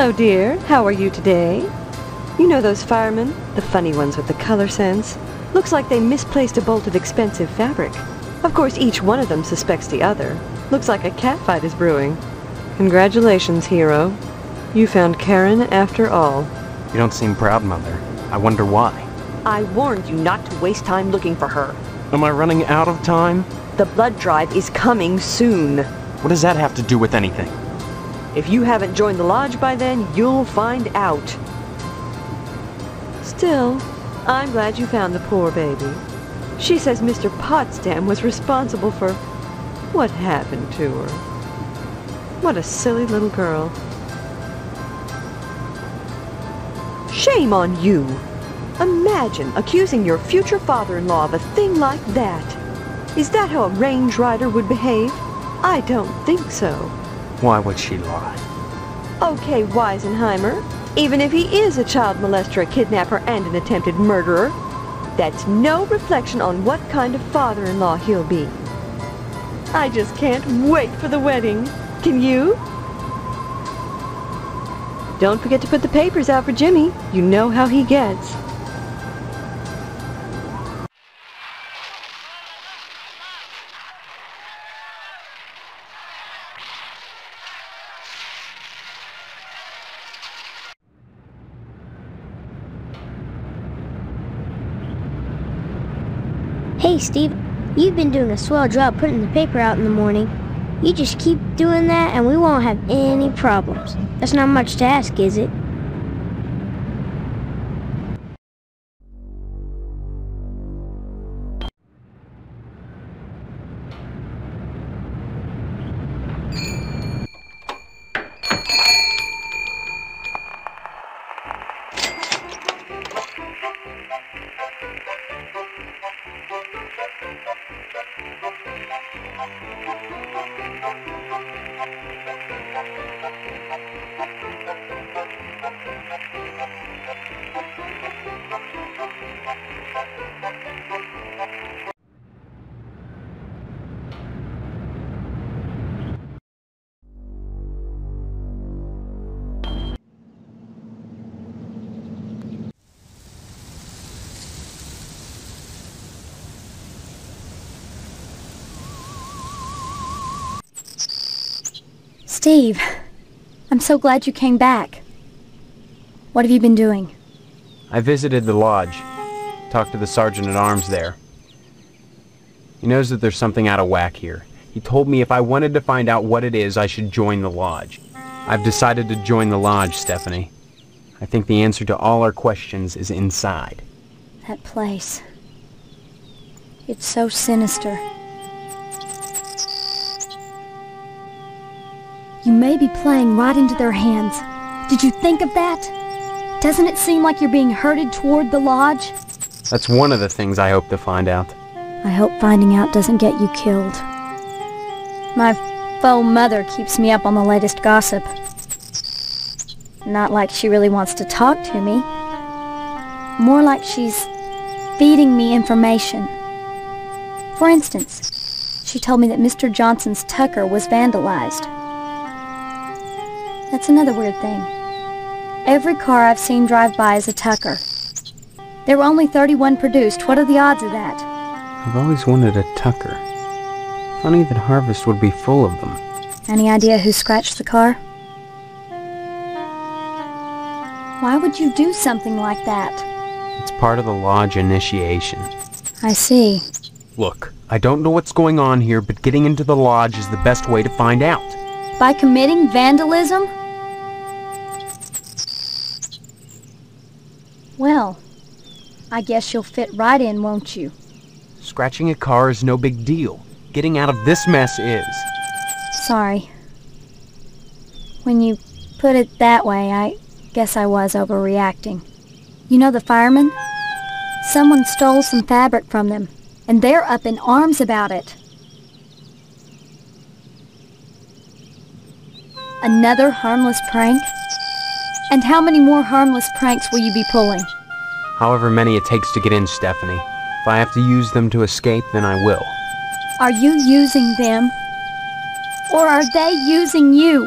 Hello, dear. How are you today? You know those firemen? The funny ones with the color sense? Looks like they misplaced a bolt of expensive fabric. Of course, each one of them suspects the other. Looks like a catfight is brewing. Congratulations, hero. You found Karen after all. You don't seem proud, Mother. I wonder why. I warned you not to waste time looking for her. Am I running out of time? The blood drive is coming soon. What does that have to do with anything? If you haven't joined the lodge by then, you'll find out. Still, I'm glad you found the poor baby. She says Mr. Potsdam was responsible for what happened to her. What a silly little girl. Shame on you! Imagine accusing your future father-in-law of a thing like that. Is that how a range rider would behave? I don't think so. Why would she lie? Okay, Weisenheimer, even if he is a child molester, a kidnapper, and an attempted murderer, that's no reflection on what kind of father-in-law he'll be. I just can't wait for the wedding. Can you? Don't forget to put the papers out for Jimmy. You know how he gets. Steve, you've been doing a swell job putting the paper out in the morning. You just keep doing that and we won't have any problems. That's not much to ask, is it? Steve, I'm so glad you came back. What have you been doing? I visited the lodge, talked to the sergeant at arms there. He knows that there's something out of whack here. He told me if I wanted to find out what it is, I should join the lodge. I've decided to join the lodge, Stephanie. I think the answer to all our questions is inside. That place. It's so sinister. You may be playing right into their hands. Did you think of that? Doesn't it seem like you're being herded toward the lodge? That's one of the things I hope to find out. I hope finding out doesn't get you killed. My faux mother keeps me up on the latest gossip. Not like she really wants to talk to me. More like she's feeding me information. For instance, she told me that Mr. Johnson's Tucker was vandalized. That's another weird thing. Every car I've seen drive by is a Tucker. There were only 31 produced. What are the odds of that? I've always wanted a Tucker. Funny that Harvest would be full of them. Any idea who scratched the car? Why would you do something like that? It's part of the lodge initiation. I see. Look, I don't know what's going on here, but getting into the lodge is the best way to find out. By committing vandalism? Well, I guess you'll fit right in, won't you? Scratching a car is no big deal. Getting out of this mess is. Sorry. When you put it that way, I guess I was overreacting. You know the firemen? Someone stole some fabric from them, and they're up in arms about it. Another harmless prank? And how many more harmless pranks will you be pulling? However many it takes to get in, Stephanie. If I have to use them to escape, then I will. Are you using them? Or are they using you?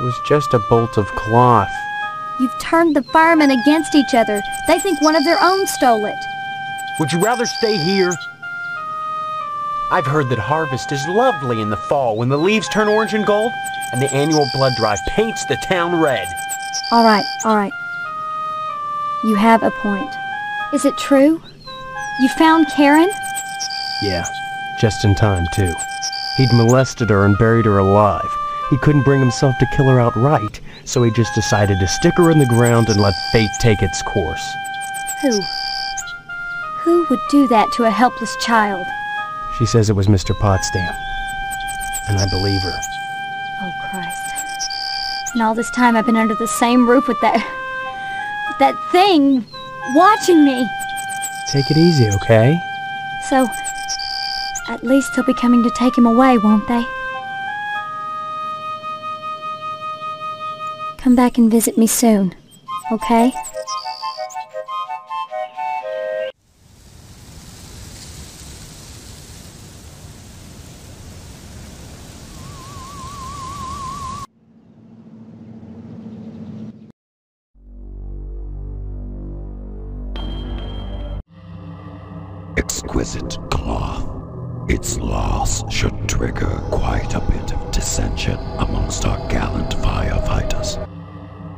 It was just a bolt of cloth. You've turned the firemen against each other. They think one of their own stole it. Would you rather stay here? I've heard that harvest is lovely in the fall when the leaves turn orange and gold, and the annual blood drive paints the town red. All right, all right. You have a point. Is it true? You found Karen? Yeah, just in time, too. He'd molested her and buried her alive. He couldn't bring himself to kill her outright, so he just decided to stick her in the ground and let fate take its course. Who? Who would do that to a helpless child? She says it was Mr. Potsdam. And I believe her. And all this time I've been under the same roof with that... with that thing watching me. Take it easy, okay? So, at least they'll be coming to take him away, won't they? Come back and visit me soon, okay? Exquisite cloth. Its loss should trigger quite a bit of dissension amongst our gallant firefighters.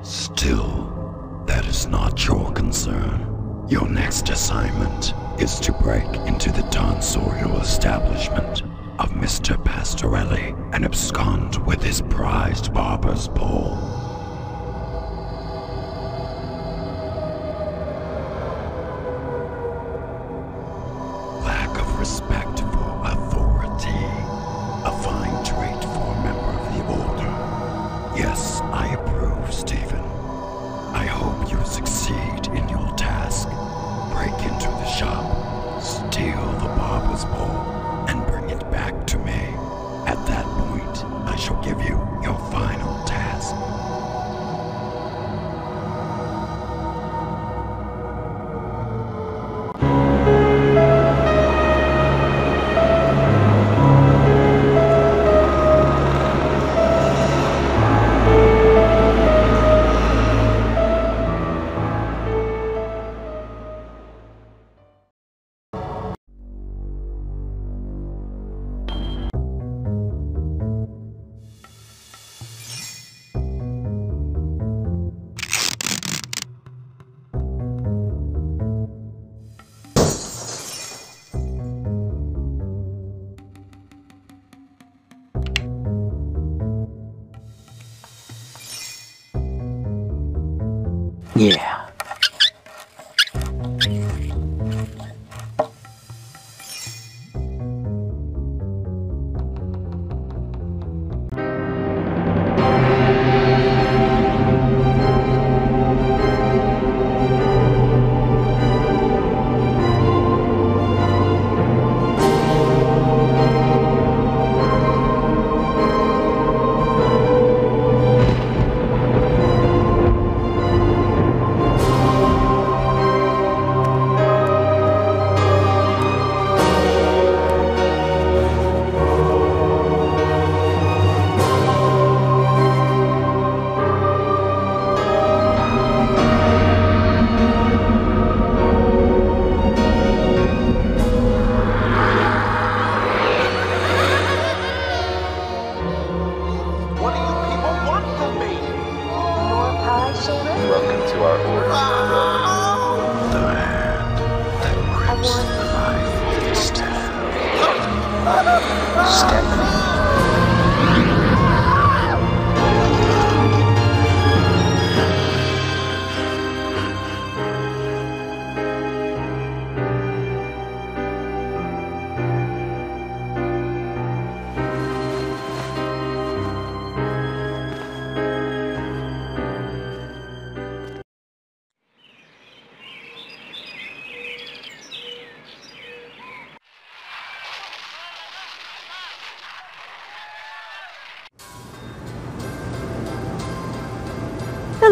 Still, that is not your concern. Your next assignment is to break into the tonsorial establishment of Mr. Pastorelli and abscond with his prized barber's pole.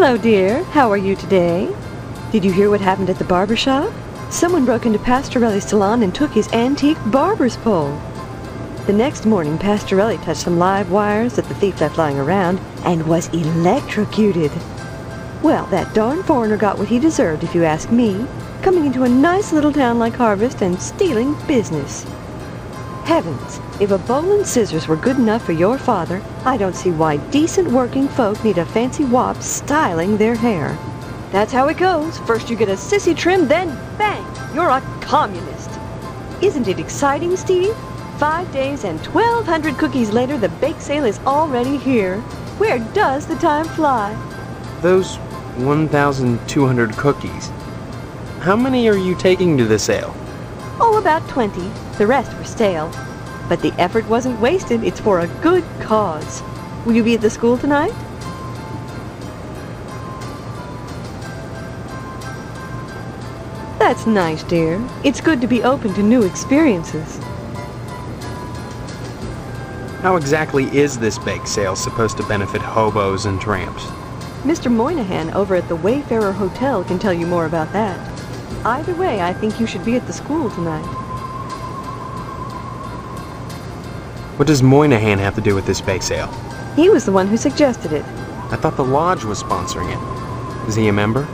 Hello, dear. How are you today? Did you hear what happened at the barber shop? Someone broke into Pastorelli's salon and took his antique barber's pole. The next morning, Pastorelli touched some live wires that the thief left lying around and was electrocuted. Well, that darn foreigner got what he deserved, if you ask me, coming into a nice little town like Harvest and stealing business. Heavens, if a bowl and scissors were good enough for your father, I don't see why decent working folk need a fancy wop styling their hair. That's how it goes. First you get a sissy trim, then bang, you're a communist. Isn't it exciting, Steve? Five days and 1,200 cookies later, the bake sale is already here. Where does the time fly? Those 1,200 cookies. How many are you taking to the sale? Oh, about 20. The rest were stale. But the effort wasn't wasted. It's for a good cause. Will you be at the school tonight? That's nice, dear. It's good to be open to new experiences. How exactly is this bake sale supposed to benefit hobos and tramps? Mr. Moynihan over at the Wayward Hotel can tell you more about that. Either way, I think you should be at the school tonight. What does Moynihan have to do with this bake sale? He was the one who suggested it. I thought the lodge was sponsoring it. Is he a member?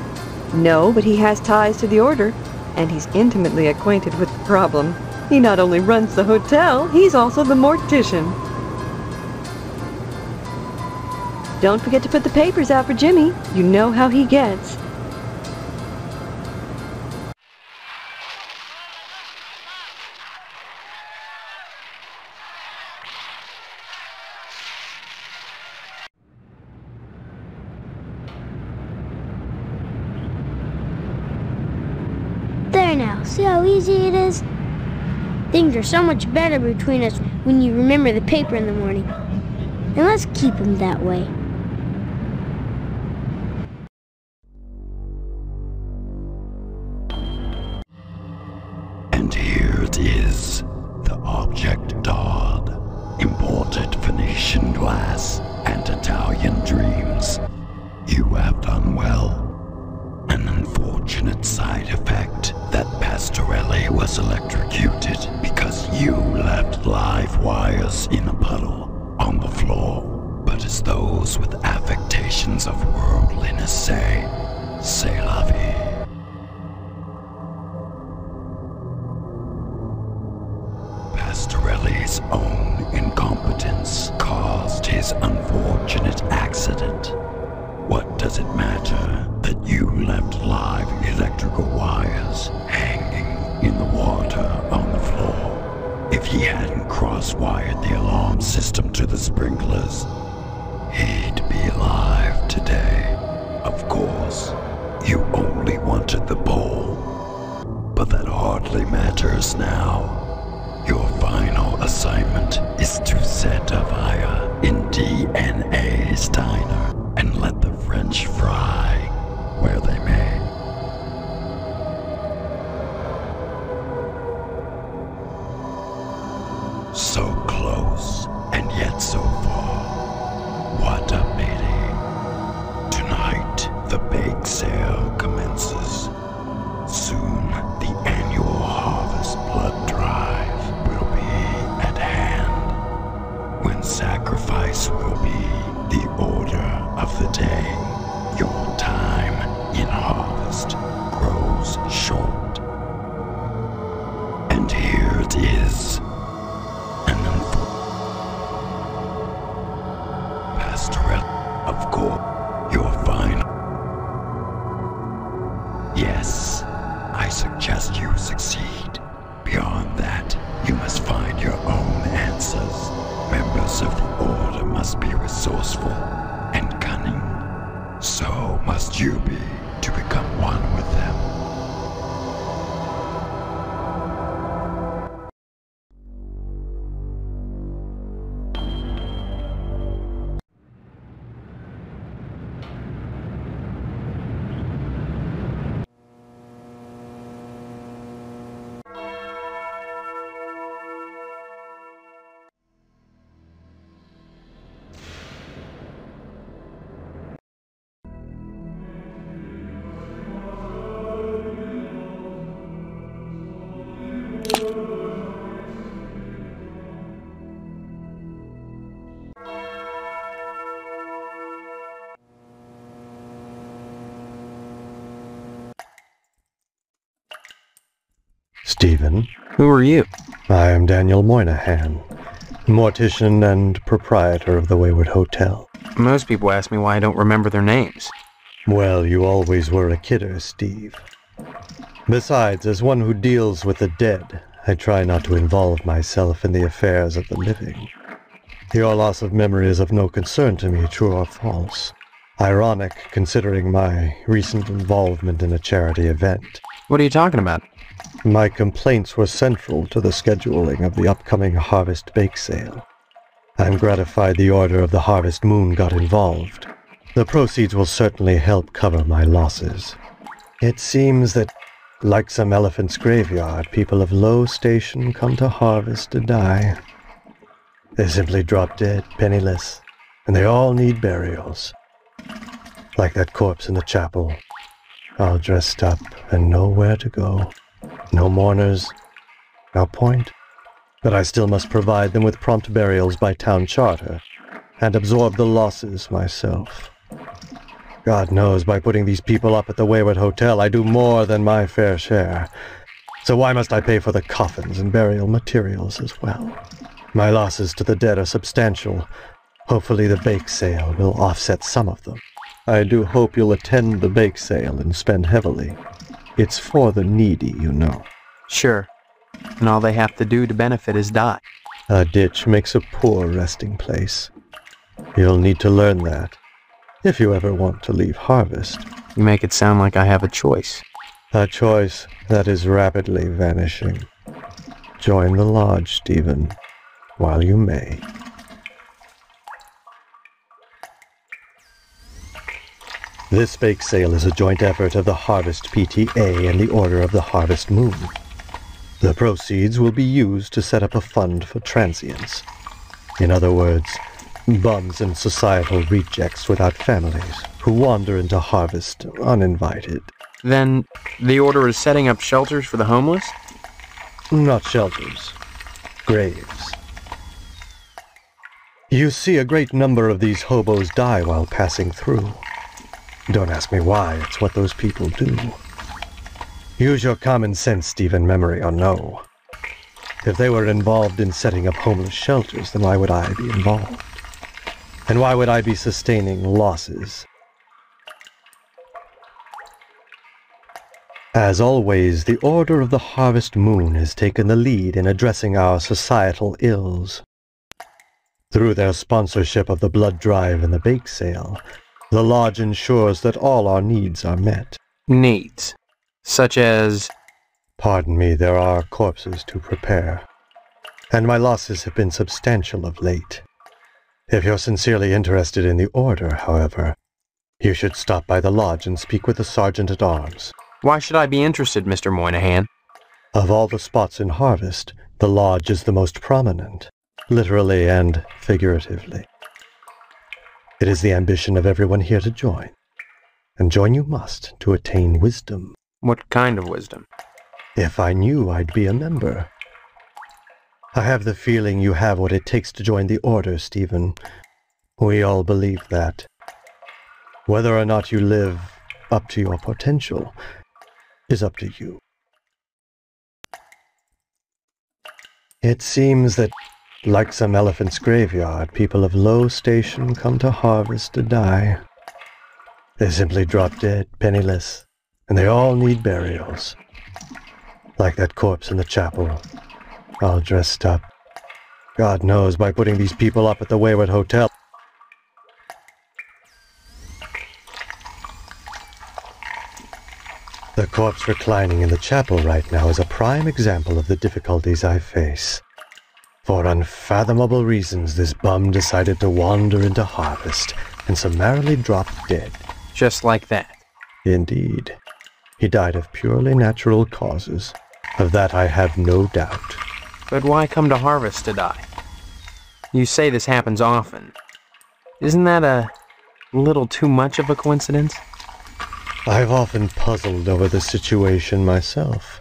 No, but he has ties to the order, and he's intimately acquainted with the problem. He not only runs the hotel, he's also the mortician. Don't forget to put the papers out for Jimmy. You know how he gets. Things are so much better between us when you remember the paper in the morning. And let's keep them that way. Live in a puddle on the floor. But as those with affectations of worldliness say, c'est la vie. Pastorelli's own incompetence caused his unfortunate accident. What does it matter that you left live electrical wires hanging in the water on the floor? If he hadn't cross-wired the alarm system to the sprinklers, he'd be alive today. Of course, you only wanted the bowl, but that hardly matters now. Your final assignment is to set a fire in DNA's diner and let the French fry where they may. So far. What a pity. Tonight, the bake sale Stephen. Who are you? I am Daniel Moynihan, mortician and proprietor of the Wayward Hotel. Most people ask me why I don't remember their names. Well, you always were a kidder, Steve. Besides, as one who deals with the dead, I try not to involve myself in the affairs of the living. Your loss of memory is of no concern to me, true or false. Ironic, considering my recent involvement in a charity event. What are you talking about? My complaints were central to the scheduling of the upcoming Harvest Bake Sale. I'm gratified the Order of the Harvest Moon got involved. The proceeds will certainly help cover my losses. It seems that, like some elephant's graveyard, people of low station come to harvest to die. They simply drop dead, penniless, and they all need burials. Like that corpse in the chapel, all dressed up and nowhere to go. No mourners, no point. But I still must provide them with prompt burials by town charter, and absorb the losses myself. God knows, by putting these people up at the Wayward Hotel, I do more than my fair share. So why must I pay for the coffins and burial materials as well? My losses to the dead are substantial. Hopefully the bake sale will offset some of them. I do hope you'll attend the bake sale and spend heavily. It's for the needy, you know. Sure. And all they have to do to benefit is die. A ditch makes a poor resting place. You'll need to learn that if you ever want to leave Harvest. You make it sound like I have a choice. A choice that is rapidly vanishing. Join the lodge, Stephen, while you may. This bake sale is a joint effort of the Harvest PTA and the Order of the Harvest Moon. The proceeds will be used to set up a fund for transients. In other words, bums and societal rejects without families who wander into harvest uninvited. Then the Order is setting up shelters for the homeless? Not shelters, graves. You see a great number of these hobos die while passing through. Don't ask me why, it's what those people do. Use your common sense, Stephen, memory or no. If they were involved in setting up homeless shelters, then why would I be involved? And why would I be sustaining losses? As always, the Order of the Harvest Moon has taken the lead in addressing our societal ills. Through their sponsorship of the blood drive and the bake sale, the Lodge ensures that all our needs are met. Needs? Such as... Pardon me, there are corpses to prepare. And my losses have been substantial of late. If you're sincerely interested in the Order, however, you should stop by the Lodge and speak with the Sergeant-at-Arms. Why should I be interested, Mr. Moynihan? Of all the spots in Harvest, the Lodge is the most prominent, literally and figuratively. It is the ambition of everyone here to join. And join you must to attain wisdom. What kind of wisdom? If I knew, I'd be a member. I have the feeling you have what it takes to join the Order, Stephen. We all believe that. Whether or not you live up to your potential is up to you. It seems that, like some elephant's graveyard, people of low station come to harvest to die. They simply drop dead, penniless, and they all need burials. Like that corpse in the chapel, all dressed up. God knows, by putting these people up at the Wayward Hotel, The corpse reclining in the chapel right now is a prime example of the difficulties I face. For unfathomable reasons, this bum decided to wander into harvest and summarily drop dead. Just like that. Indeed. He died of purely natural causes. Of that I have no doubt. But why come to harvest to die? You say this happens often. Isn't that a little too much of a coincidence? I've often puzzled over the situation myself,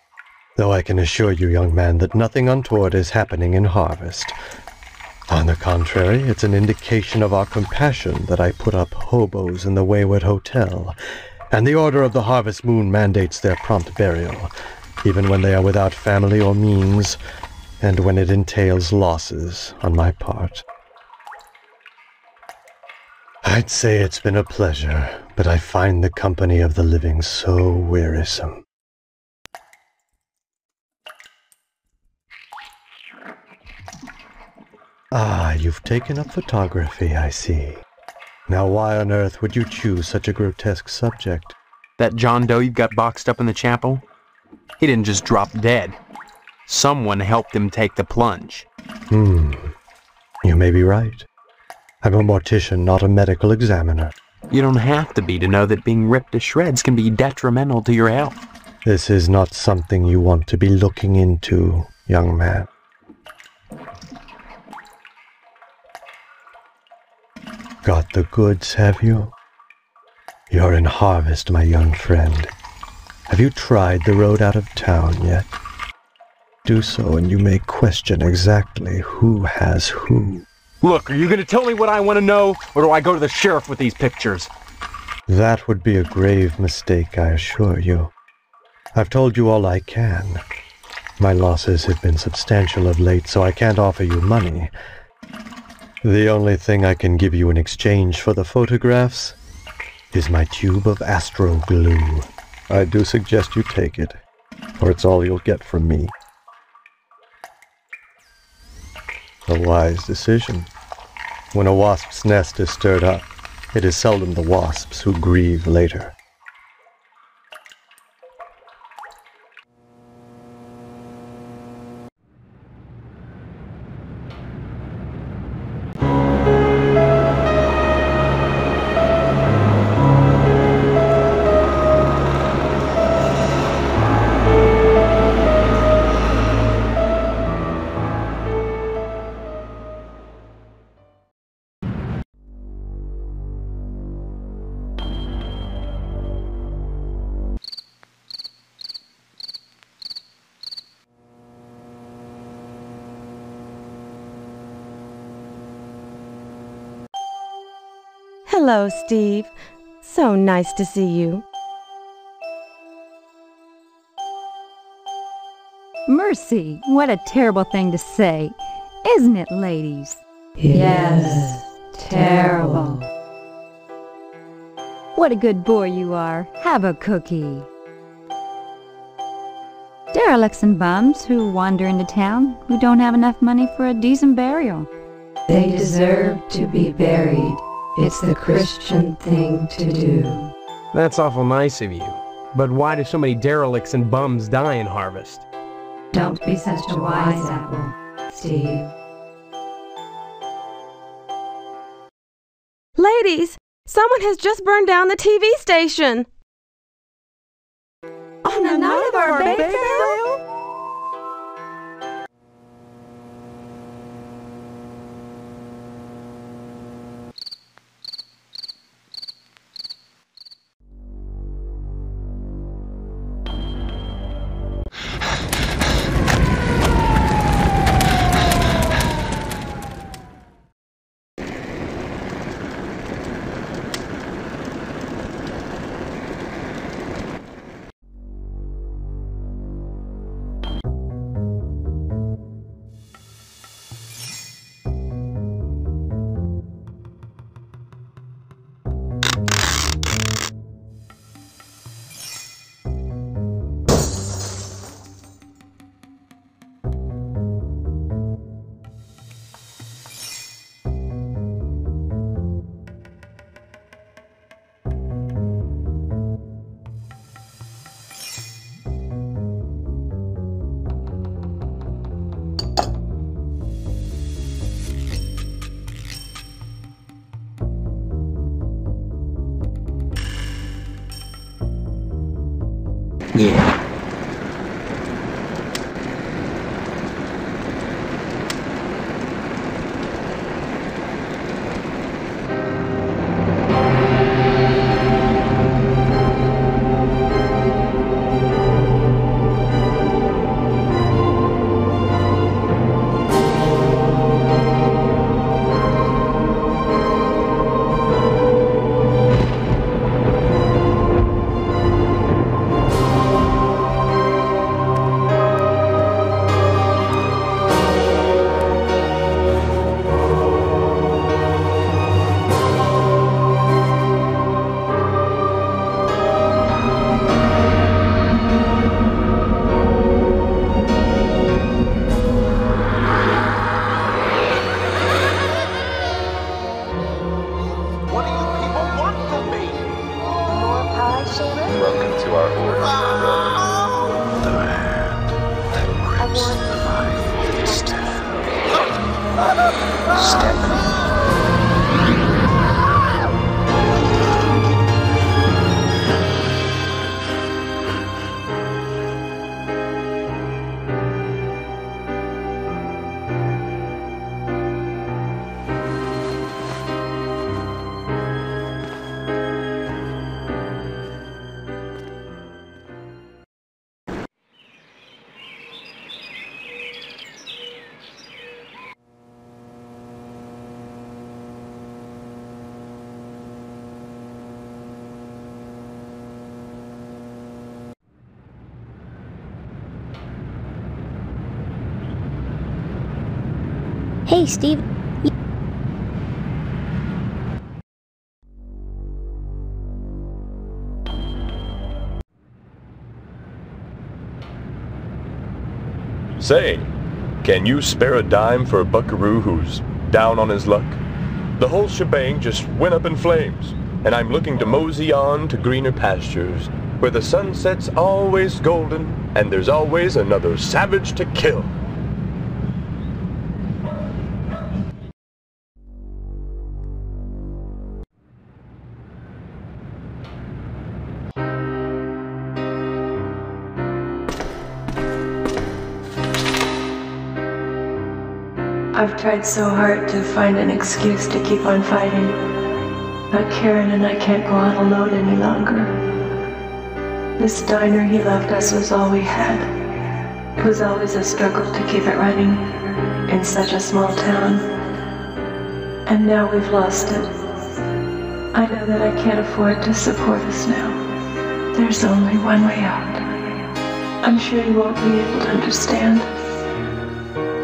though I can assure you, young man, that nothing untoward is happening in Harvest. On the contrary, it's an indication of our compassion that I put up hobos in the Wayward Hotel, and the Order of the Harvest Moon mandates their prompt burial. even when they are without family or means, and when it entails losses on my part. I'd say it's been a pleasure, but I find the company of the living so wearisome. Ah, you've taken up photography, I see. Now why on earth would you choose such a grotesque subject? That John Doe you've got boxed up in the chapel? He didn't just drop dead. Someone helped him take the plunge. Hmm. You may be right. I'm a mortician, not a medical examiner. You don't have to be to know that being ripped to shreds can be detrimental to your health. This is not something you want to be looking into, young man. Got the goods, have you? You're in harvest, my young friend. Have you tried the road out of town yet? Do so, and you may question exactly who has who. Look, are you going to tell me what I want to know, or do I go to the sheriff with these pictures? That would be a grave mistake, I assure you. I've told you all I can. My losses have been substantial of late, so I can't offer you money. The only thing I can give you in exchange for the photographs is my tube of astro glue. I do suggest you take it, or it's all you'll get from me. A wise decision. When a wasp's nest is stirred up, it is seldom the wasps who grieve later. Hello, Steve. So nice to see you. Mercy, what a terrible thing to say. Isn't it, ladies? Yes, terrible. What a good boy you are. Have a cookie. Derelicts and bums who wander into town who don't have enough money for a decent burial. They deserve to be buried. It's the Christian thing to do. That's awful nice of you. But why do so many derelicts and bums die in harvest? Don't be such a wise apple, Steve. Ladies, someone has just burned down the TV station. On the night of our bake sale? Hey, Steve. Say, can you spare a dime for a buckaroo who's down on his luck? The whole shebang just went up in flames, and I'm looking to mosey on to greener pastures, where the sunset's always golden, and there's always another savage to kill. Tried so hard to find an excuse to keep on fighting. But Karen and I can't go out alone any longer. This diner he left us was all we had. It was always a struggle to keep it running in such a small town. And now we've lost it. I know that I can't afford to support us now. There's only one way out. I'm sure you won't be able to understand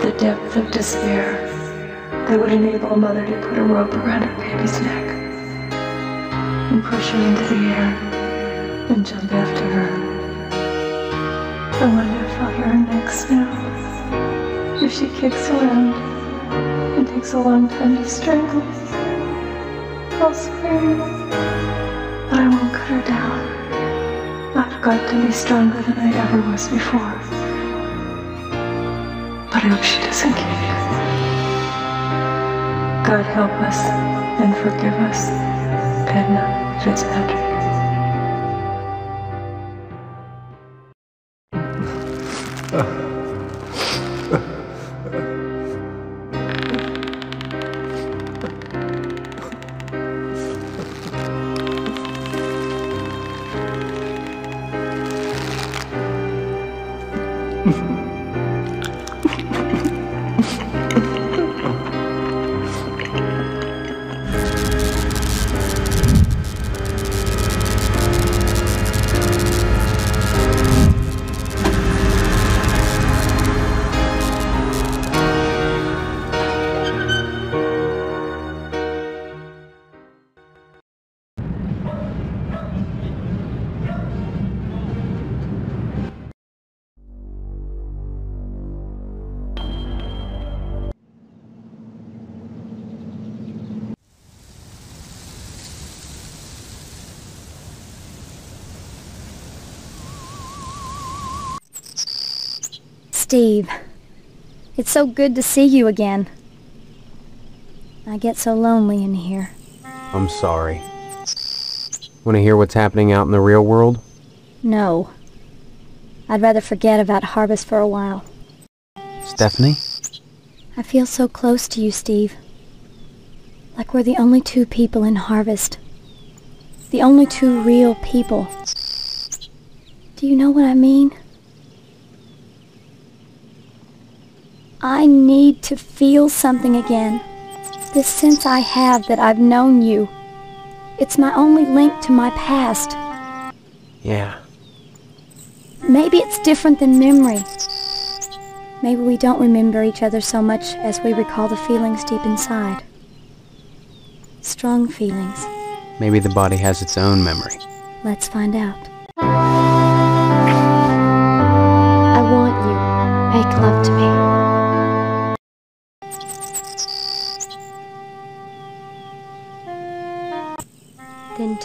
the depth of despair that would enable a mother to put a rope around her baby's neck and push her into the air and jump after her. I wonder if I'll hear her next now. If she kicks around and takes a long time to strangle, I'll scream. But I won't cut her down. I've got to be stronger than I ever was before. But I hope she doesn't kick. God help us and forgive us, Edna Fitzpatrick. It's so good to see you again. I get so lonely in here. I'm sorry. Want to hear what's happening out in the real world? No. I'd rather forget about Harvest for a while. Stephanie? I feel so close to you, Steve. Like we're the only two people in Harvest. The only two real people. Do you know what I mean? I need to feel something again. This sense I have that I've known you. It's my only link to my past. Yeah. Maybe it's different than memory. Maybe we don't remember each other so much as we recall the feelings deep inside. Strong feelings. Maybe the body has its own memory. Let's find out. I want you. Make love to me.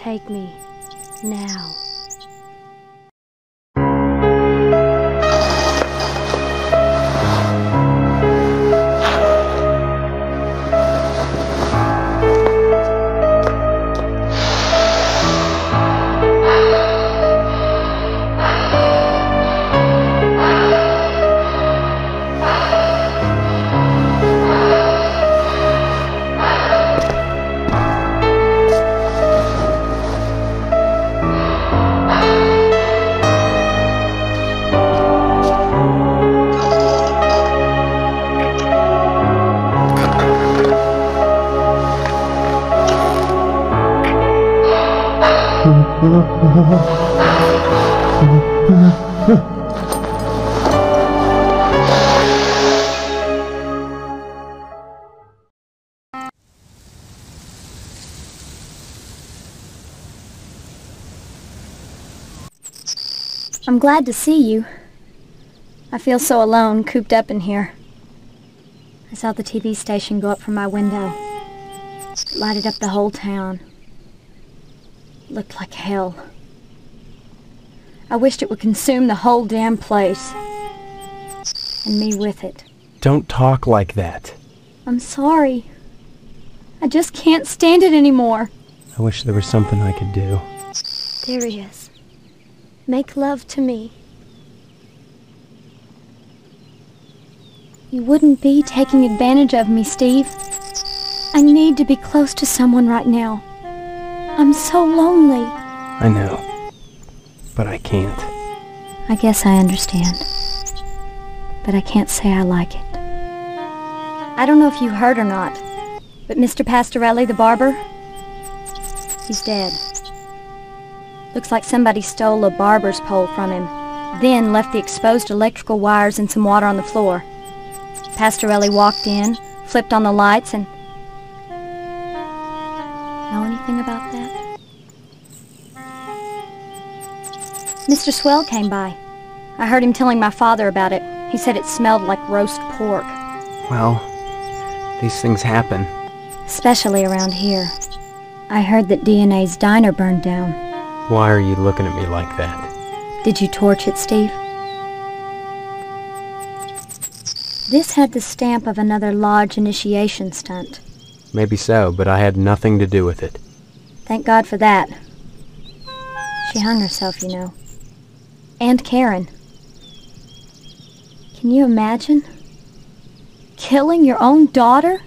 Take me. Now. I'm glad to see you. I feel so alone, cooped up in here. I saw the TV station go up from my window. It lighted up the whole town. It looked like hell. I wished it would consume the whole damn place. And me with it. Don't talk like that. I'm sorry. I just can't stand it anymore. I wish there was something I could do. There he is. Make love to me. You wouldn't be taking advantage of me, Steve. I need to be close to someone right now. I'm so lonely. I know. But I can't. I guess I understand. But I can't say I like it. I don't know if you heard or not, but Mr. Pastorelli, the barber, he's dead. Looks like somebody stole a barber's pole from him, then left the exposed electrical wires and some water on the floor. Pastorelli walked in, flipped on the lights, and... Mr. Swell came by. I heard him telling my father about it. He said it smelled like roast pork. Well, these things happen. Especially around here. I heard that Edna's diner burned down. Why are you looking at me like that? Did you torch it, Steve? This had the stamp of another lodge initiation stunt. Maybe so, but I had nothing to do with it. Thank God for that. She hung herself, you know. And Karen. Can you imagine? Killing your own daughter?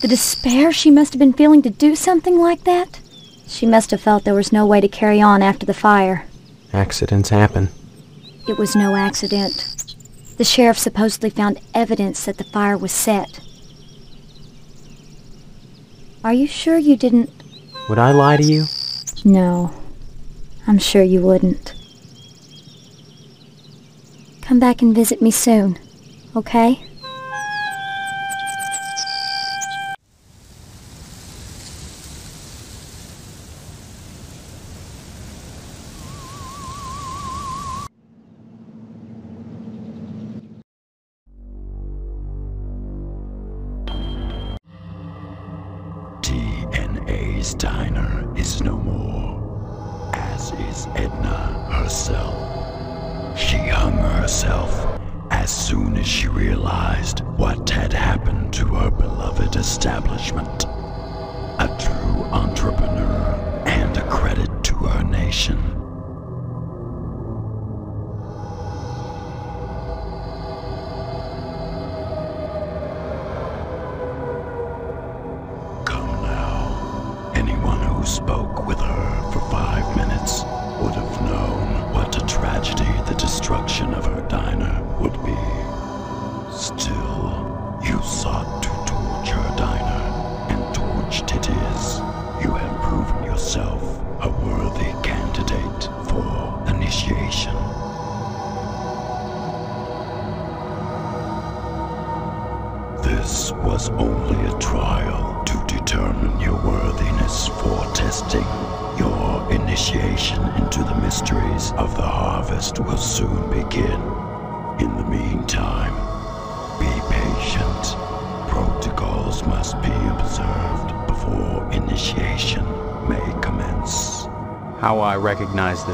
The despair she must have been feeling to do something like that? She must have felt there was no way to carry on after the fire. Accidents happen. It was no accident. The sheriff supposedly found evidence that the fire was set. Are you sure you didn't? Would I lie to you? No. I'm sure you wouldn't. Come back and visit me soon, okay?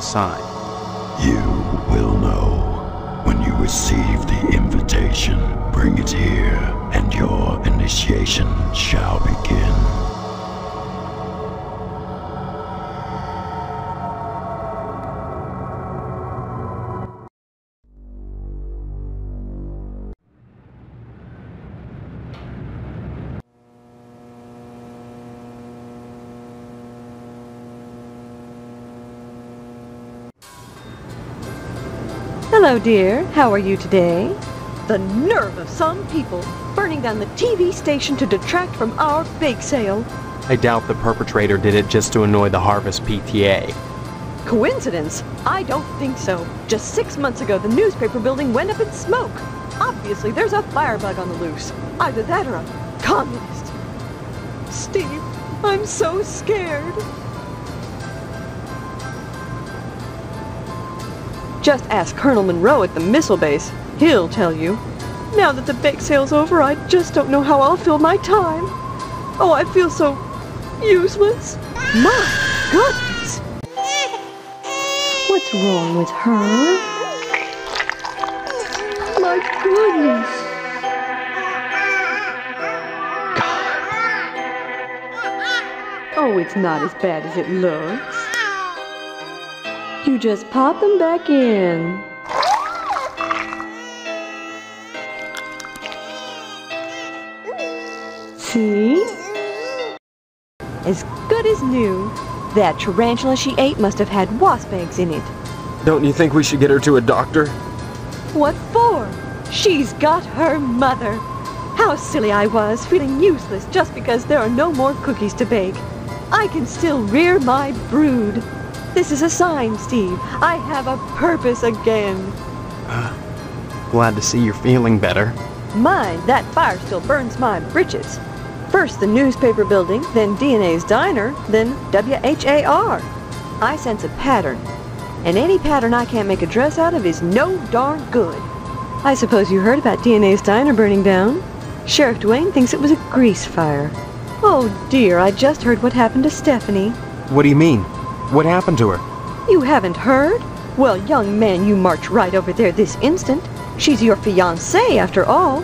Sign. Hello, dear. How are you today? The nerve of some people burning down the TV station to detract from our bake sale. I doubt the perpetrator did it just to annoy the Harvest PTA. Coincidence? I don't think so. Just six months ago, the newspaper building went up in smoke. Obviously, there's a firebug on the loose. Either that or a communist. Steve, I'm so scared. Just ask Colonel Monroe at the missile base. He'll tell you. Now that the bake sale's over, I just don't know how I'll fill my time. Oh, I feel so useless. My goodness. What's wrong with her? My goodness. God. Oh, it's not as bad as it looks. You just pop them back in. See? As good as new. That tarantula she ate must have had wasp eggs in it. Don't you think we should get her to a doctor? What for? She's got her mother. How silly I was, feeling useless just because there are no more cookies to bake. I can still rear my brood. This is a sign, Steve. I have a purpose again. Uh, glad to see you're feeling better. My, that fire still burns my britches. First the newspaper building, then Edna's diner, then WHAR. I sense a pattern. And any pattern I can't make a dress out of is no darn good. I suppose you heard about Edna's diner burning down? Sheriff Dwayne thinks it was a grease fire. Oh dear, I just heard what happened to Stephanie. What do you mean? What happened to her? You haven't heard? Well, young man, you march right over there this instant. She's your fiancée, after all.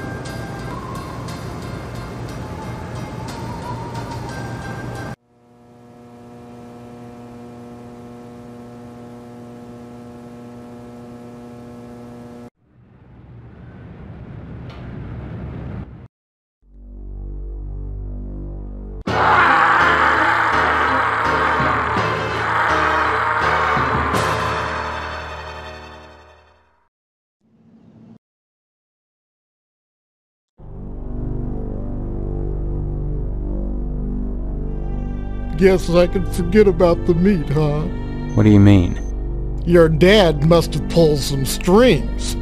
Guess I can forget about the meat, huh? What do you mean? Your dad must have pulled some strings.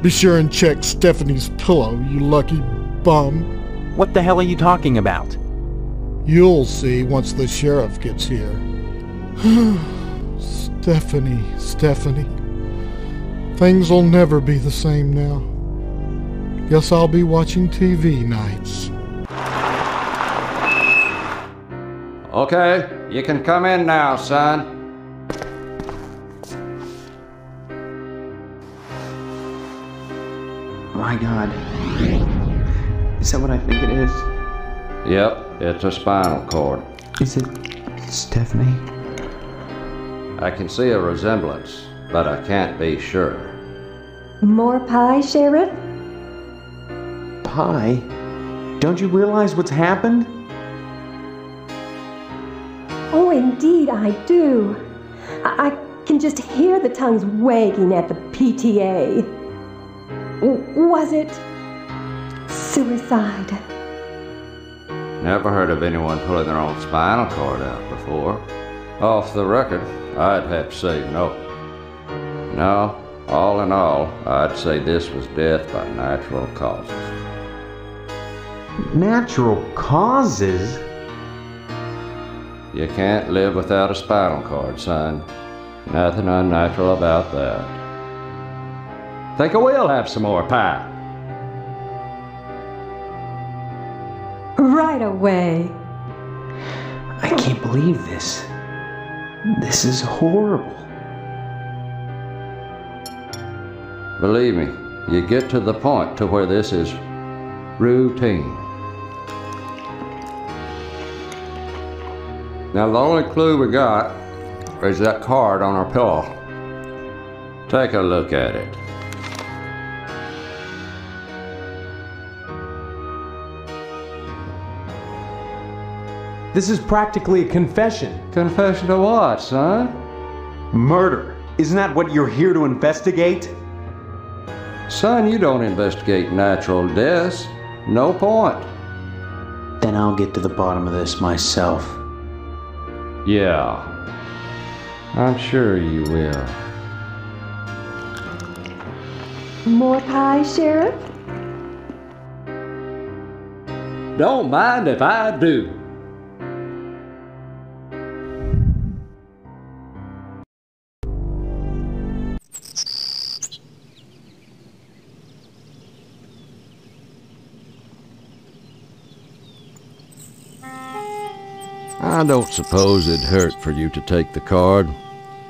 Be sure and check Stephanie's pillow, you lucky bum. What the hell are you talking about? You'll see once the sheriff gets here. Stephanie, Stephanie. Things'll never be the same now. Guess I'll be watching TV nights. Okay, you can come in now, son. My god. Is that what I think it is? Yep, it's a spinal cord. Is it Stephanie? I can see a resemblance, but I can't be sure. More pie, Sheriff? Pie? Don't you realize what's happened? Oh, indeed, I do. I, I can just hear the tongues wagging at the PTA. W- was it suicide? Never heard of anyone pulling their own spinal cord out before. Off the record, I'd have to say no. No, all in all, I'd say this was death by natural causes. Natural causes? You can't live without a spinal cord, son. Nothing unnatural about that. Think I will have some more pie. Right away. I can't believe this. This is horrible. Believe me, you get to the point to where this is routine. Now the only clue we got is that card on our pillow. Take a look at it. This is practically a confession. Confession to what, son? Murder. Isn't that what you're here to investigate? Son, you don't investigate natural deaths. No point. Then I'll get to the bottom of this myself. Yeah. I'm sure you will. More pie, Sheriff? Don't mind if I do. I don't suppose it'd hurt for you to take the card,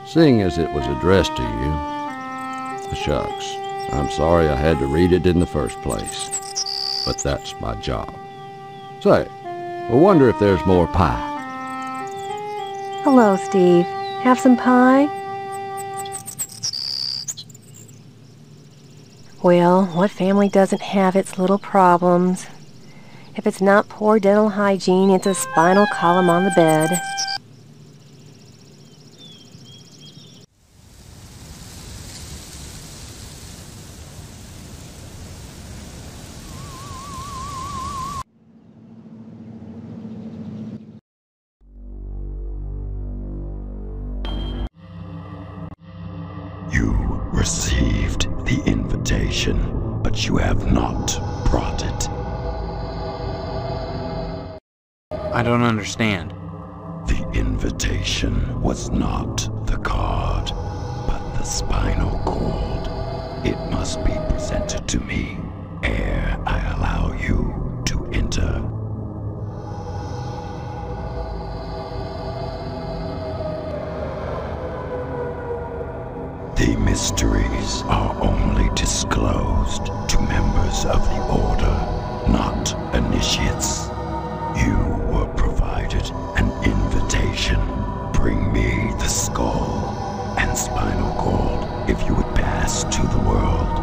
seeing as it was addressed to you. Shucks, I'm sorry I had to read it in the first place, but that's my job. Say, I wonder if there's more pie. Hello, Steve. Have some pie? Well, what family doesn't have its little problems? If it's not poor dental hygiene, it's a spinal column on the bed. Understand. The invitation was not the card, but the spinal cord. It must be presented to me ere I allow you to enter. The mysteries are only disclosed to members of the Order, not initiates. You were provided an invitation. Bring me the skull and spinal cord if you would pass to the world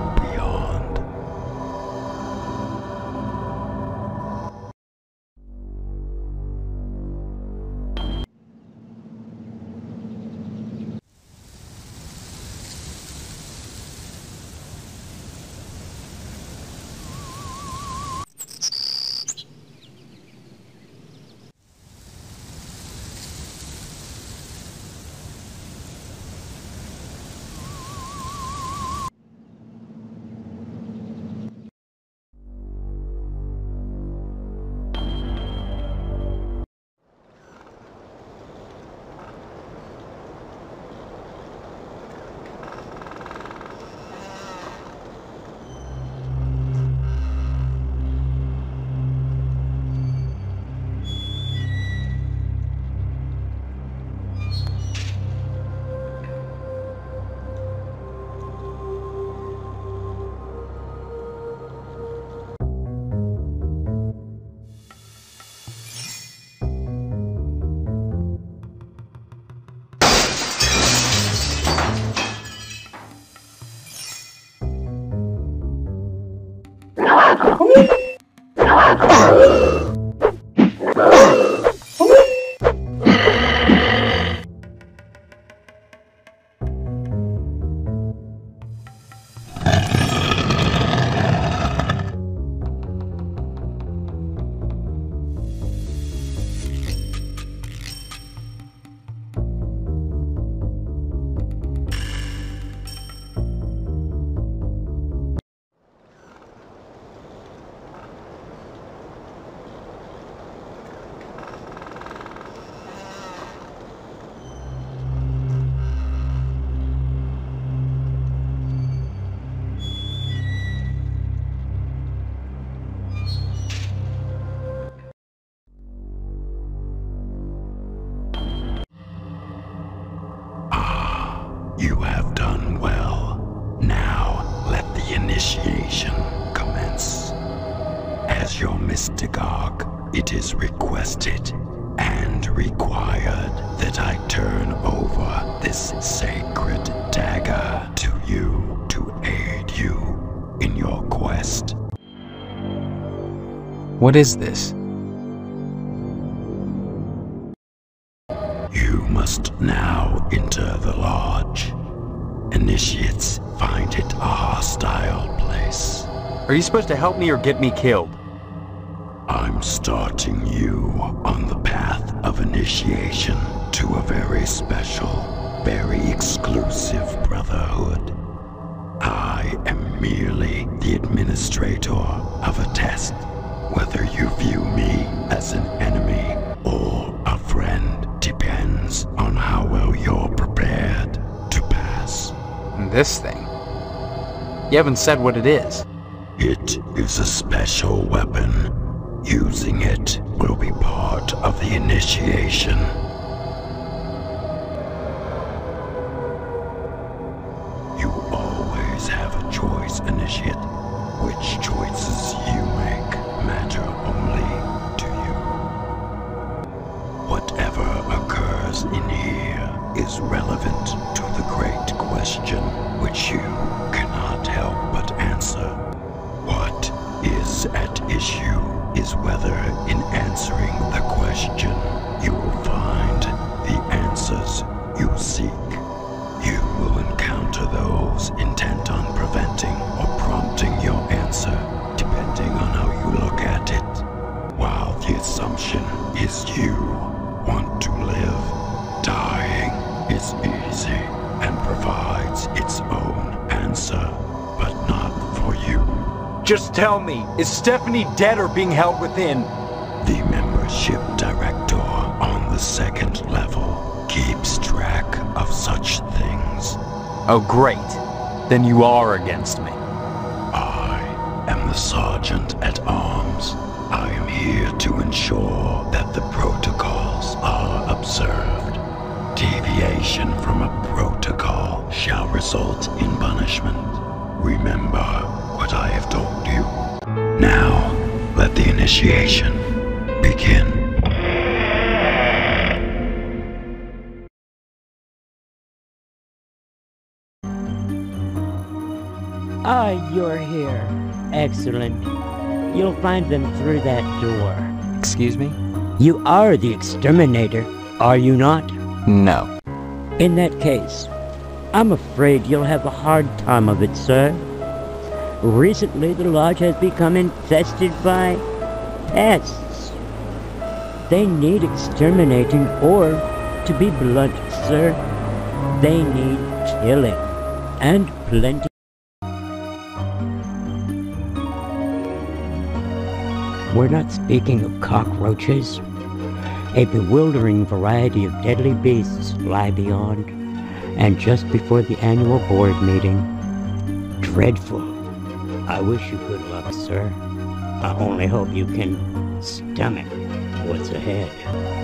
help me or get me killed? I'm starting you on the path of initiation to a very special, very exclusive brotherhood. I am merely the administrator of a test. Whether you view me as an enemy or a friend depends on how well you're prepared to pass. This thing? You haven't said what it is. It is a special weapon. Using it will be part of the initiation. Stephanie dead or being held within? The membership director on the second level keeps track of such things. Oh, great. Then you are against me. You are the exterminator, are you not? No. In that case, I'm afraid you'll have a hard time of it, sir. Recently, the lodge has become infested by pests. They need exterminating, or, to be blunt, sir, they need killing. And plenty. We're not speaking of cockroaches. A bewildering variety of deadly beasts lie beyond, and just before the annual board meeting. Dreadful. I wish you good luck, sir. I only hope you can stomach what's ahead.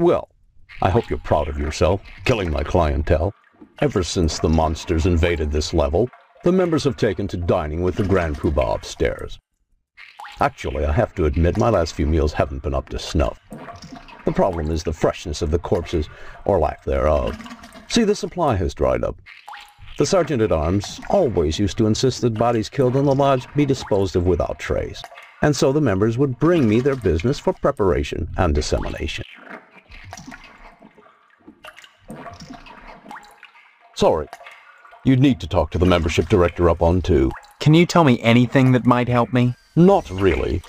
Well, I hope you're proud of yourself, killing my clientele. Ever since the monsters invaded this level, the members have taken to dining with the Grand Poobah upstairs. Actually, I have to admit my last few meals haven't been up to snuff. The problem is the freshness of the corpses, or lack thereof. See, the supply has dried up. The sergeant-at-arms always used to insist that bodies killed in the lodge be disposed of without trace, and so the members would bring me their business for preparation and dissemination. Sorry. You'd need to talk to the membership director up on two. Can you tell me anything that might help me? Not really.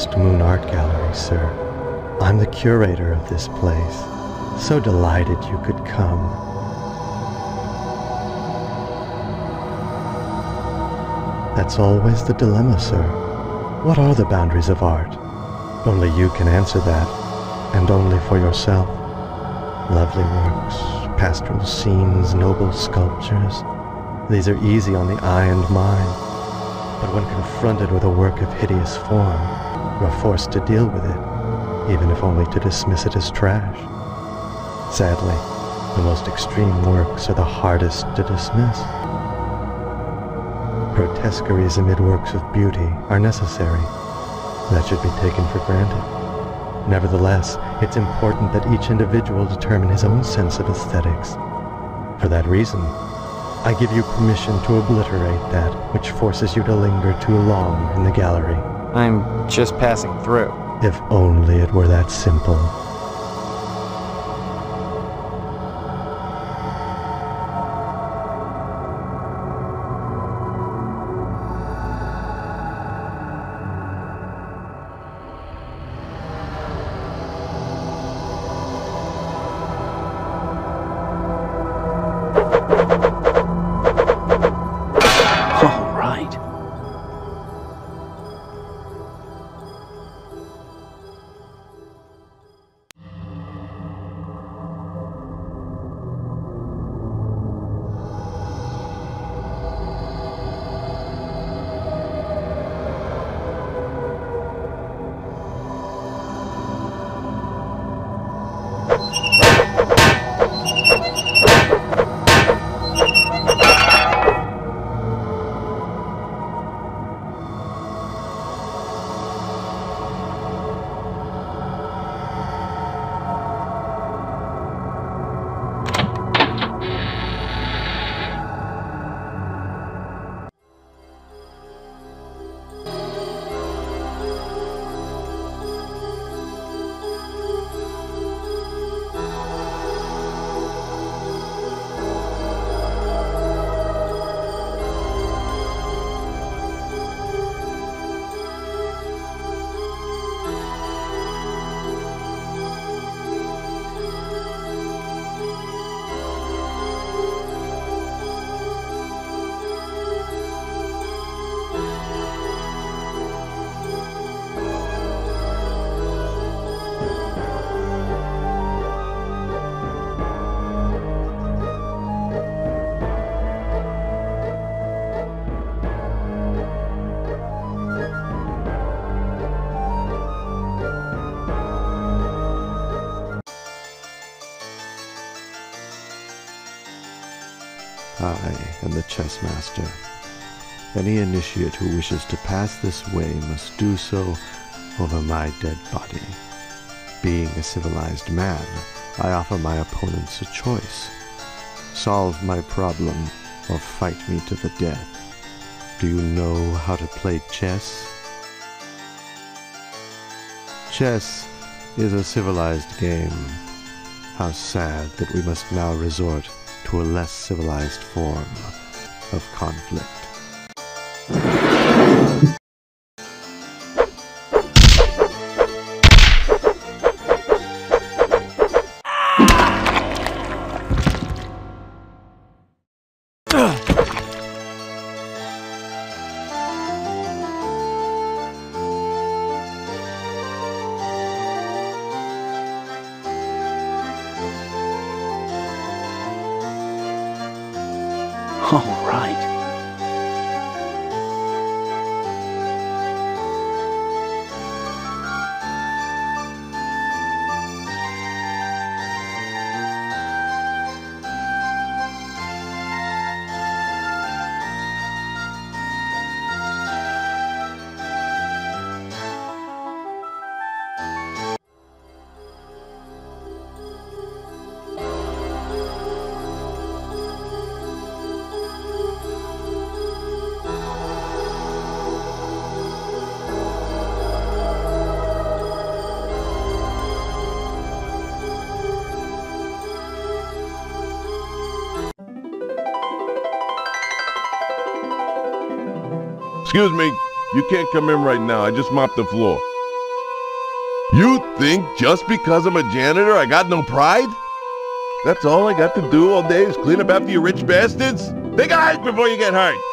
Harvest Moon Art Gallery, sir. I'm the curator of this place. So delighted you could come. That's always the dilemma, sir. What are the boundaries of art? Only you can answer that, and only for yourself. Lovely works, pastoral scenes, noble sculptures. These are easy on the eye and mind. But when confronted with a work of hideous form, are forced to deal with it, even if only to dismiss it as trash. Sadly, the most extreme works are the hardest to dismiss. Grotesqueries amid works of beauty are necessary. That should be taken for granted. Nevertheless, it's important that each individual determine his own sense of aesthetics. For that reason, I give you permission to obliterate that which forces you to linger too long in the gallery. I'm just passing through. If only it were that simple. Master. Any initiate who wishes to pass this way must do so over my dead body. Being a civilized man, I offer my opponents a choice. Solve my problem or fight me to the death. Do you know how to play chess? Chess is a civilized game. How sad that we must now resort to a less civilized form of conflict. Excuse me, you can't come in right now. I just mopped the floor. You think just because I'm a janitor I got no pride? That's all I got to do all day is clean up after you rich bastards? A hike before you get hurt.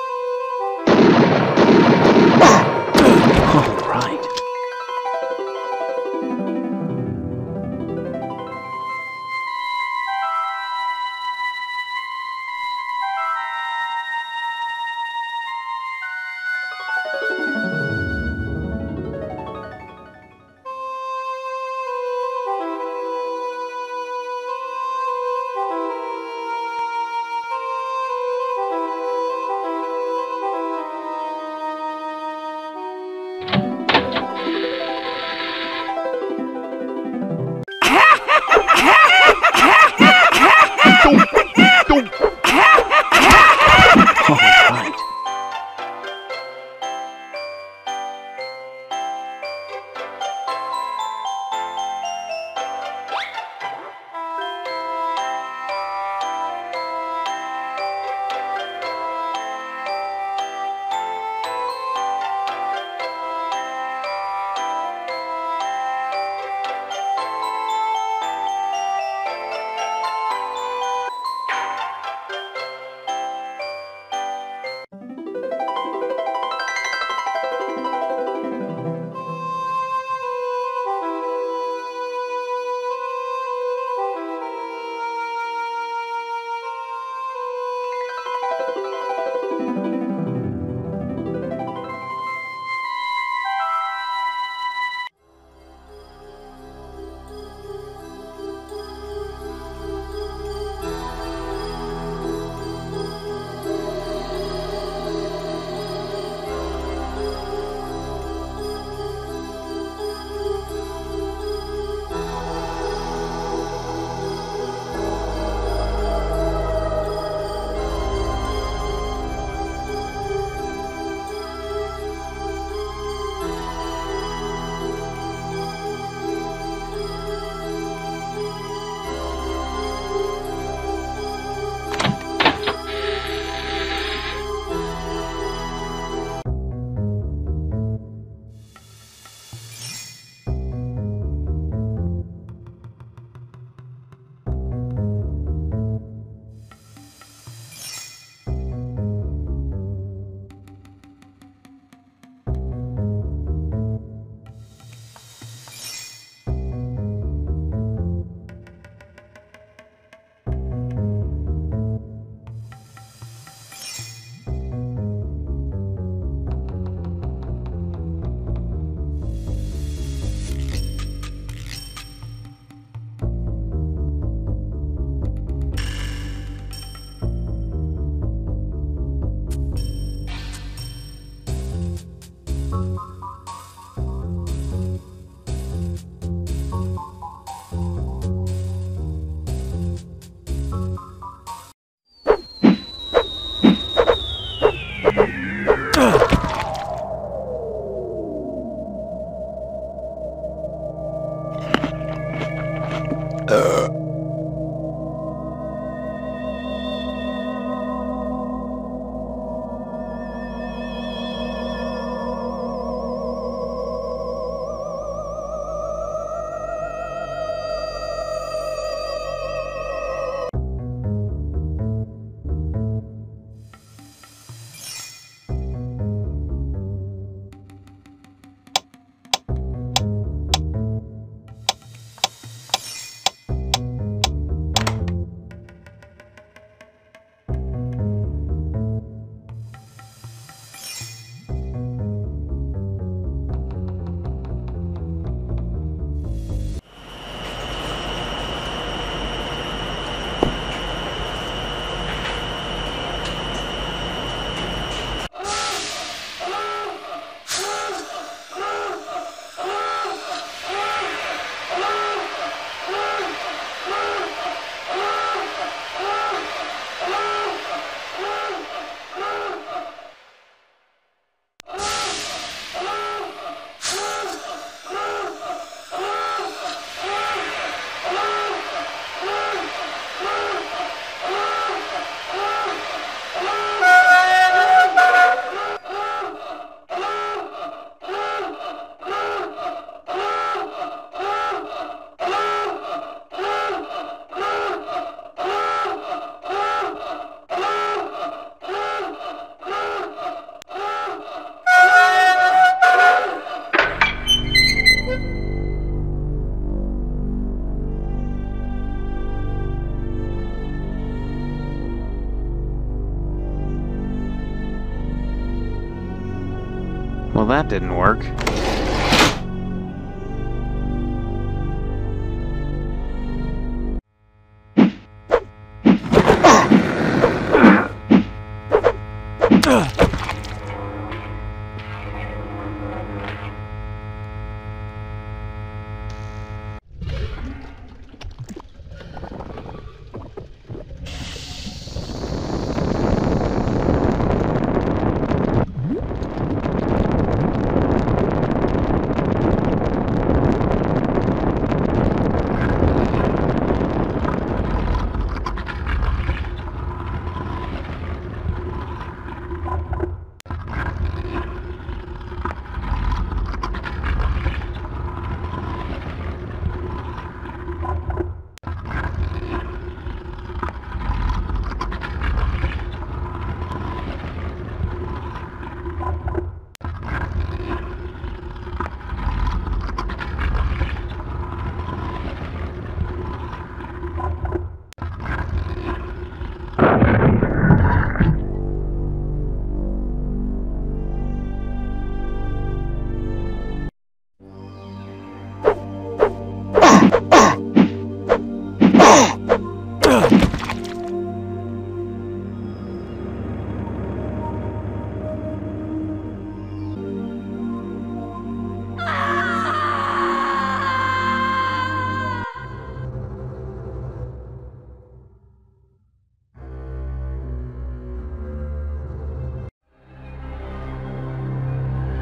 Didn't work.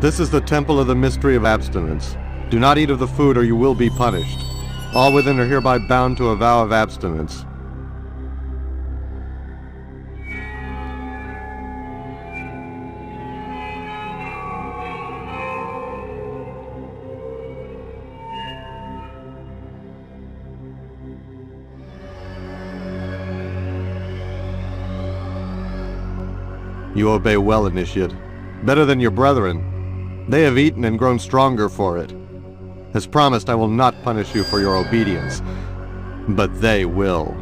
This is the temple of the mystery of abstinence. Do not eat of the food or you will be punished. All within are hereby bound to a vow of abstinence. You obey well, Initiate. Better than your brethren. They have eaten and grown stronger for it. As promised, I will not punish you for your obedience, but they will.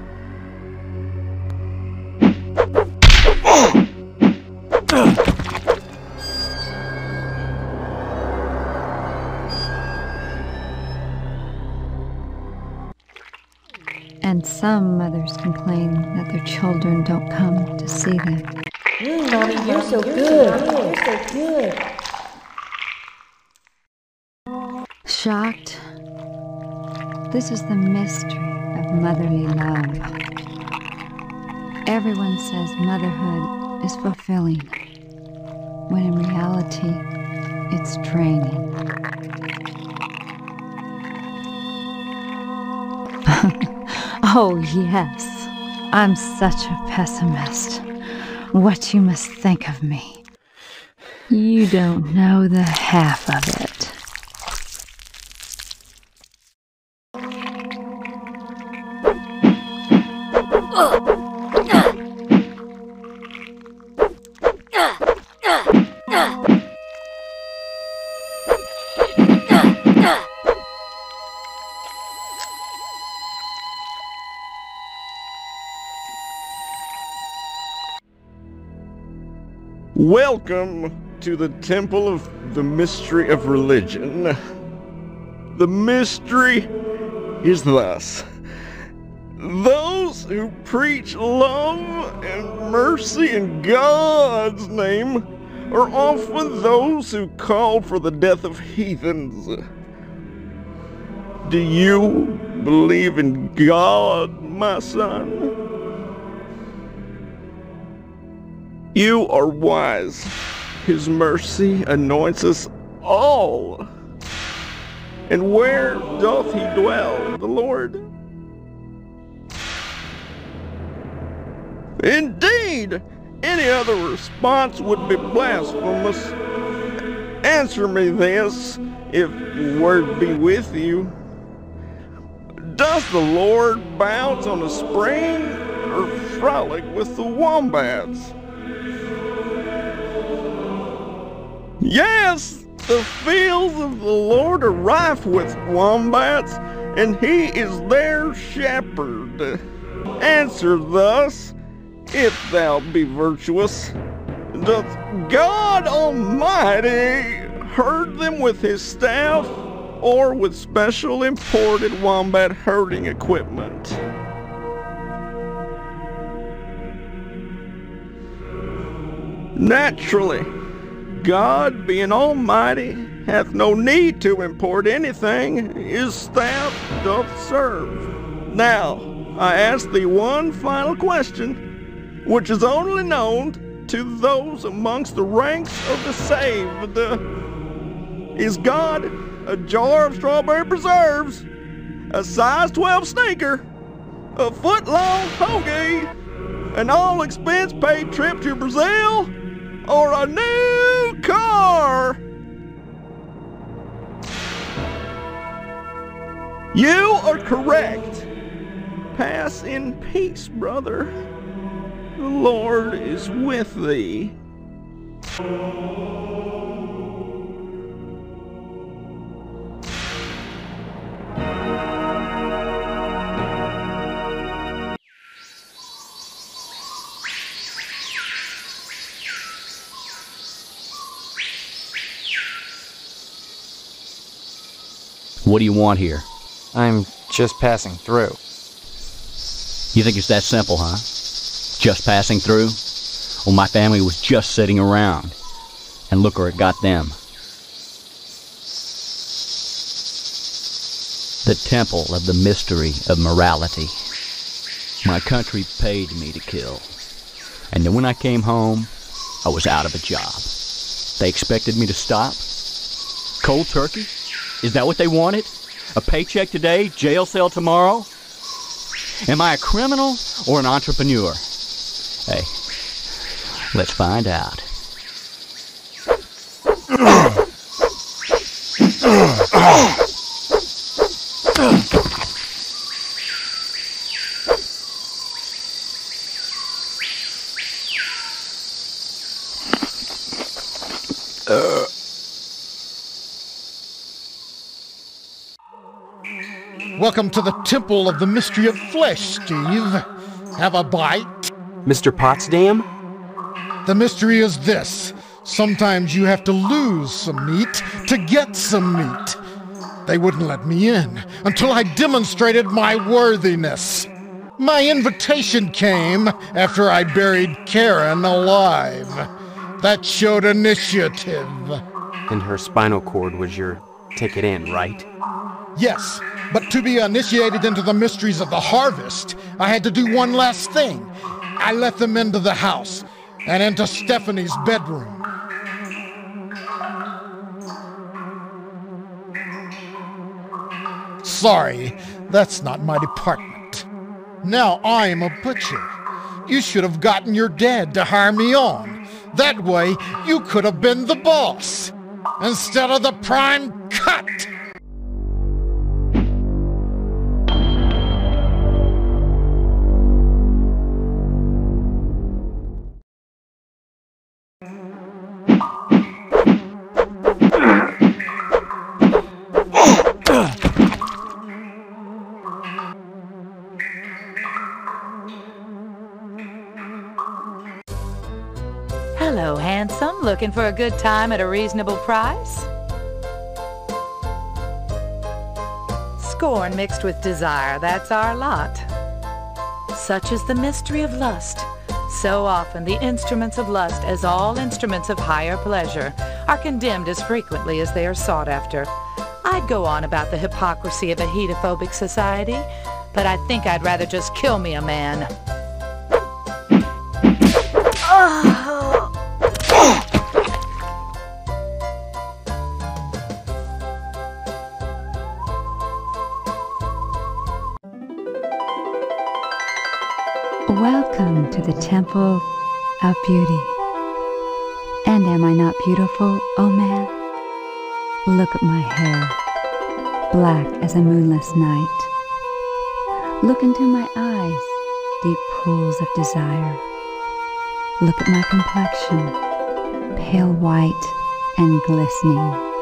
And some mothers complain that their children don't come to see them. Mm, Mommy, you're so good. You're so good. This is the mystery of motherly love. Everyone says motherhood is fulfilling, when in reality, it's draining. Oh, yes. I'm such a pessimist. What you must think of me. You don't know the half of it. Welcome to the Temple of the Mystery of Religion. The mystery is thus those who preach love and mercy in God's name are often those who call for the death of heathens. Do you believe in God, my son? You are wise. His mercy anoints us all. And where doth he dwell, the Lord? Indeed, any other response would be blasphemous. Answer me this, if word be with you. Does the Lord bounce on a spring or frolic with the wombats? Yes, the fields of the Lord are rife with wombats, and he is their shepherd. Answer thus, if thou be virtuous. Doth God Almighty herd them with his staff, or with special imported wombat herding equipment? Naturally, God, being almighty, hath no need to import anything his staff doth serve. Now, I ask thee one final question, which is only known to those amongst the ranks of the saved. Is God a jar of strawberry preserves, a size 12 sneaker, a foot long hoagie, an all expense paid trip to Brazil, or a new car? You are correct. Pass in peace, brother. The Lord is with thee. What do you want here? I'm just passing through. You think it's that simple, huh? Just passing through? Well, my family was just sitting around. And look where it got them. The temple of the mystery of morality. My country paid me to kill. And then when I came home, I was out of a job. They expected me to stop? Cold turkey? Is that what they wanted? A paycheck today, jail cell tomorrow? Am I a criminal or an entrepreneur? Hey, let's find out. Welcome to the Temple of the Mystery of Flesh, Steve. Have a bite? Mr. Potsdam? The mystery is this. Sometimes you have to lose some meat to get some meat. They wouldn't let me in until I demonstrated my worthiness. My invitation came after I buried Karen alive. That showed initiative. And her spinal cord was your ticket in, right? Yes, but to be initiated into the mysteries of the harvest, I had to do one last thing. I let them into the house and into Stephanie's bedroom. Sorry, that's not my department. Now I am a butcher. You should have gotten your dad to hire me on. That way, you could have been the boss instead of the prime cut. Looking for a good time at a reasonable price? Scorn mixed with desire, that's our lot. Such is the mystery of lust. So often the instruments of lust, as all instruments of higher pleasure, are condemned as frequently as they are sought after. I'd go on about the hypocrisy of a hedophobic society, but I think I'd rather just kill me a man. Welcome to the Temple of Beauty. And am I not beautiful, oh man? Look at my hair, black as a moonless night. Look into my eyes, deep pools of desire. Look at my complexion, pale white and glistening.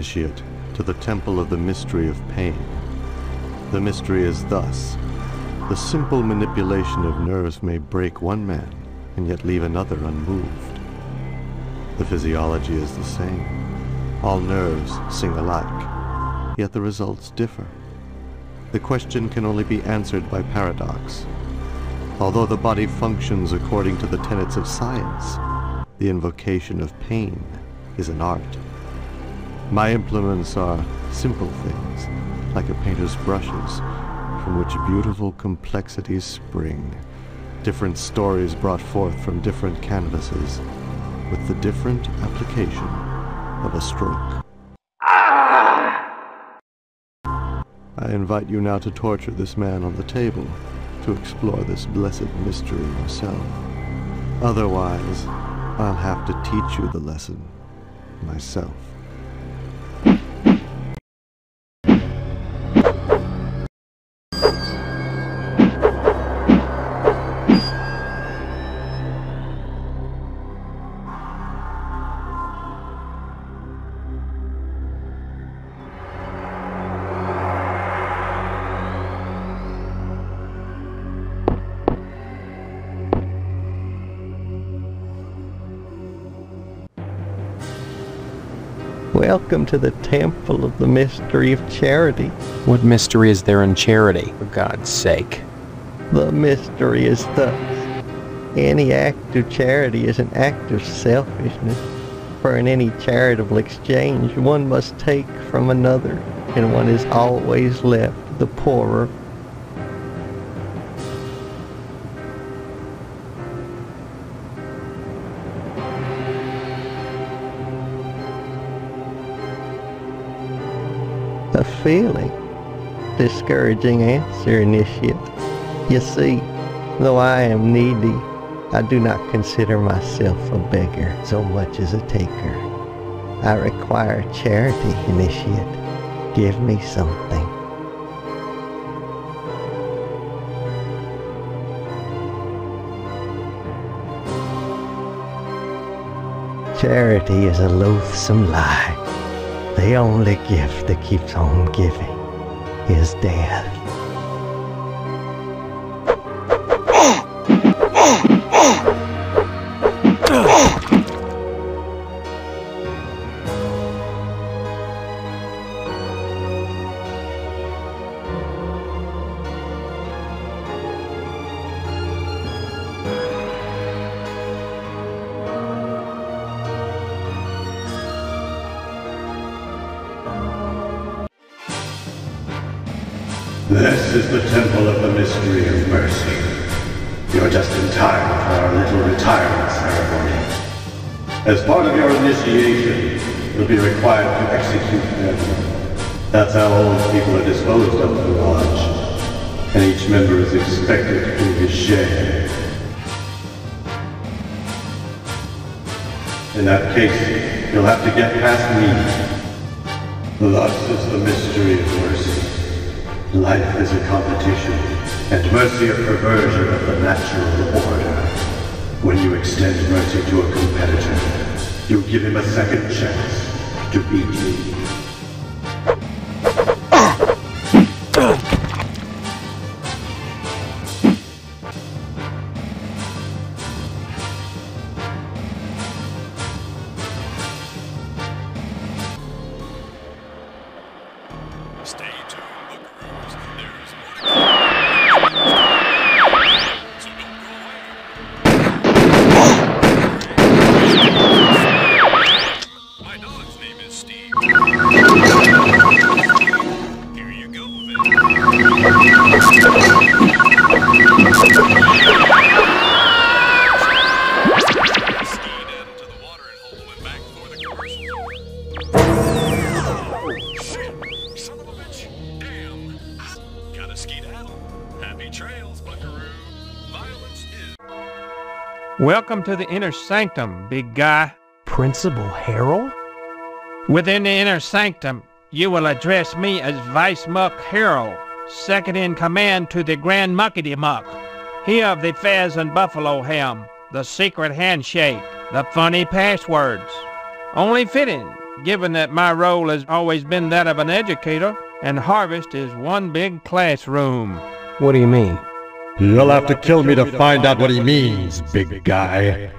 Initiate, to the Temple of the Mystery of Pain. The mystery is thus. The simple manipulation of nerves may break one man and yet leave another unmoved. The physiology is the same. All nerves sing alike, yet the results differ. The question can only be answered by paradox. Although the body functions according to the tenets of science, the invocation of pain is an art. My implements are simple things, like a painter's brushes, from which beautiful complexities spring, different stories brought forth from different canvases, with the different application of a stroke. Ah! I invite you now to torture this man on the table, to explore this blessed mystery yourself. Otherwise, I'll have to teach you the lesson myself. Welcome to the Temple of the Mystery of Charity. What mystery is there in charity, for God's sake? The mystery is thus. Any act of charity is an act of selfishness. For in any charitable exchange, one must take from another, and one is always left the poorer. Feeling. Discouraging answer, initiate. You see, though I am needy, I do not consider myself a beggar so much as a taker. I require charity, initiate. Give me something. Charity is a loathsome lie. The only gift that keeps on giving is death. As part of your initiation, you'll be required to execute them. That's how old people are disposed of at the Lodge. And each member is expected to do his share. In that case, you'll have to get past me. Thus is the mystery of mercy. Life is a competition, and mercy a perversion of the natural order. When you extend mercy to a competitor, you give him a second chance to beat you. Welcome to the inner sanctum, big guy. Principal Harrell? Within the inner sanctum, you will address me as Vice Muck Harrell, second in command to the Grand Muckety Muck. He of the Fez and Buffalo Helm, the secret handshake, the funny passwords. Only fitting, given that my role has always been that of an educator, and Harvest is one big classroom. What do you mean? You'll have to kill me to find out what he means, big guy.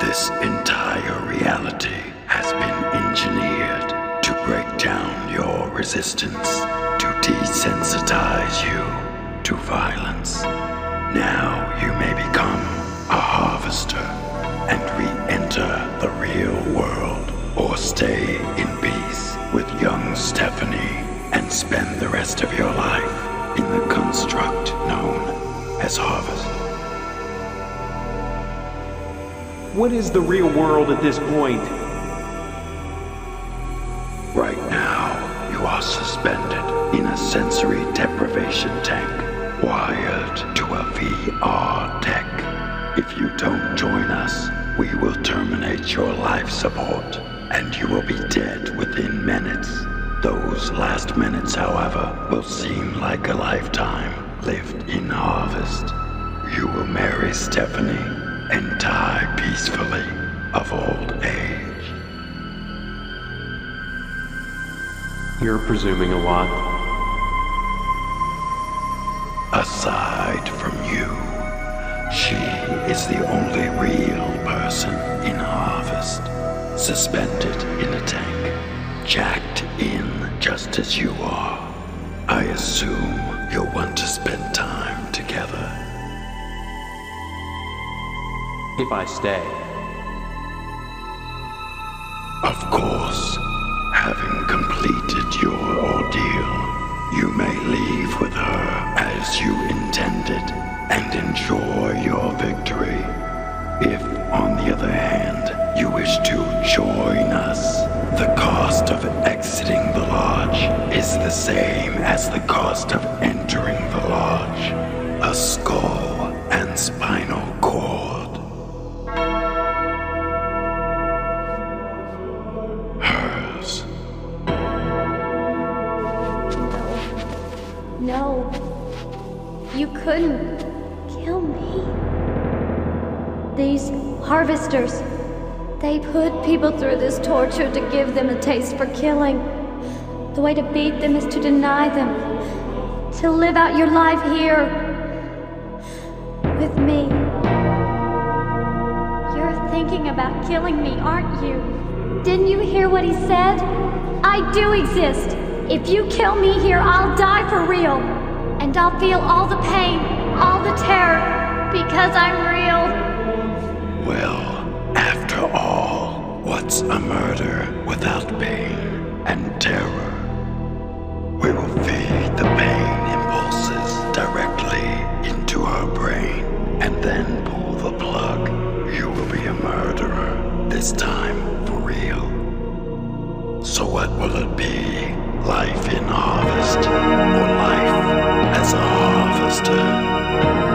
This entire reality has been engineered to break down your resistance, to desensitize you to violence. Now you may become a harvester and re-enter the real world, or stay in peace with young Stephanie and spend the rest of your life in the construct known as Harvest. What is the real world at this point? Right now, you are suspended in a sensory deprivation tank wired to a VR tech. If you don't join us, we will terminate your life support, and you will be dead within minutes. Those last minutes, however, will seem like a lifetime lived in harvest. You will marry Stephanie and die peacefully of old age. You're presuming a lot. Aside from you, she is the only real person in Harvest, suspended in a tank, jacked in just as you are. I assume you'll want to spend time If I stay. Of course, having completed your ordeal, you may leave with her as you intended and enjoy your victory. If, on the other hand, you wish to join us, the cost of exiting the lodge is the same as the cost of entering the lodge. A harvesters, they put people through this torture to give them a taste for killing. The way to beat them is to deny them, to live out your life here with me. You're thinking about killing me, aren't you? Didn't you hear what he said? I do exist. If you kill me here, I'll die for real. And I'll feel all the pain, all the terror, because I'm real. Well, what's a murder without pain and terror? We will feed the pain impulses directly into our brain and then pull the plug. You will be a murderer, this time for real. So what will it be? Life in harvest or life as a harvester?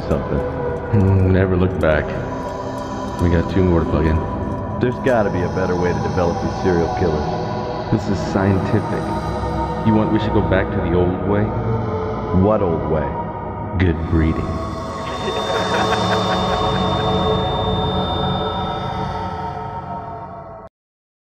Kid could have been something. Hmm, Never look back. We got two more to plug in. There's gotta be a better way to develop these serial killers. This is scientific. You want we should go back to the old way? What old way? Good breeding.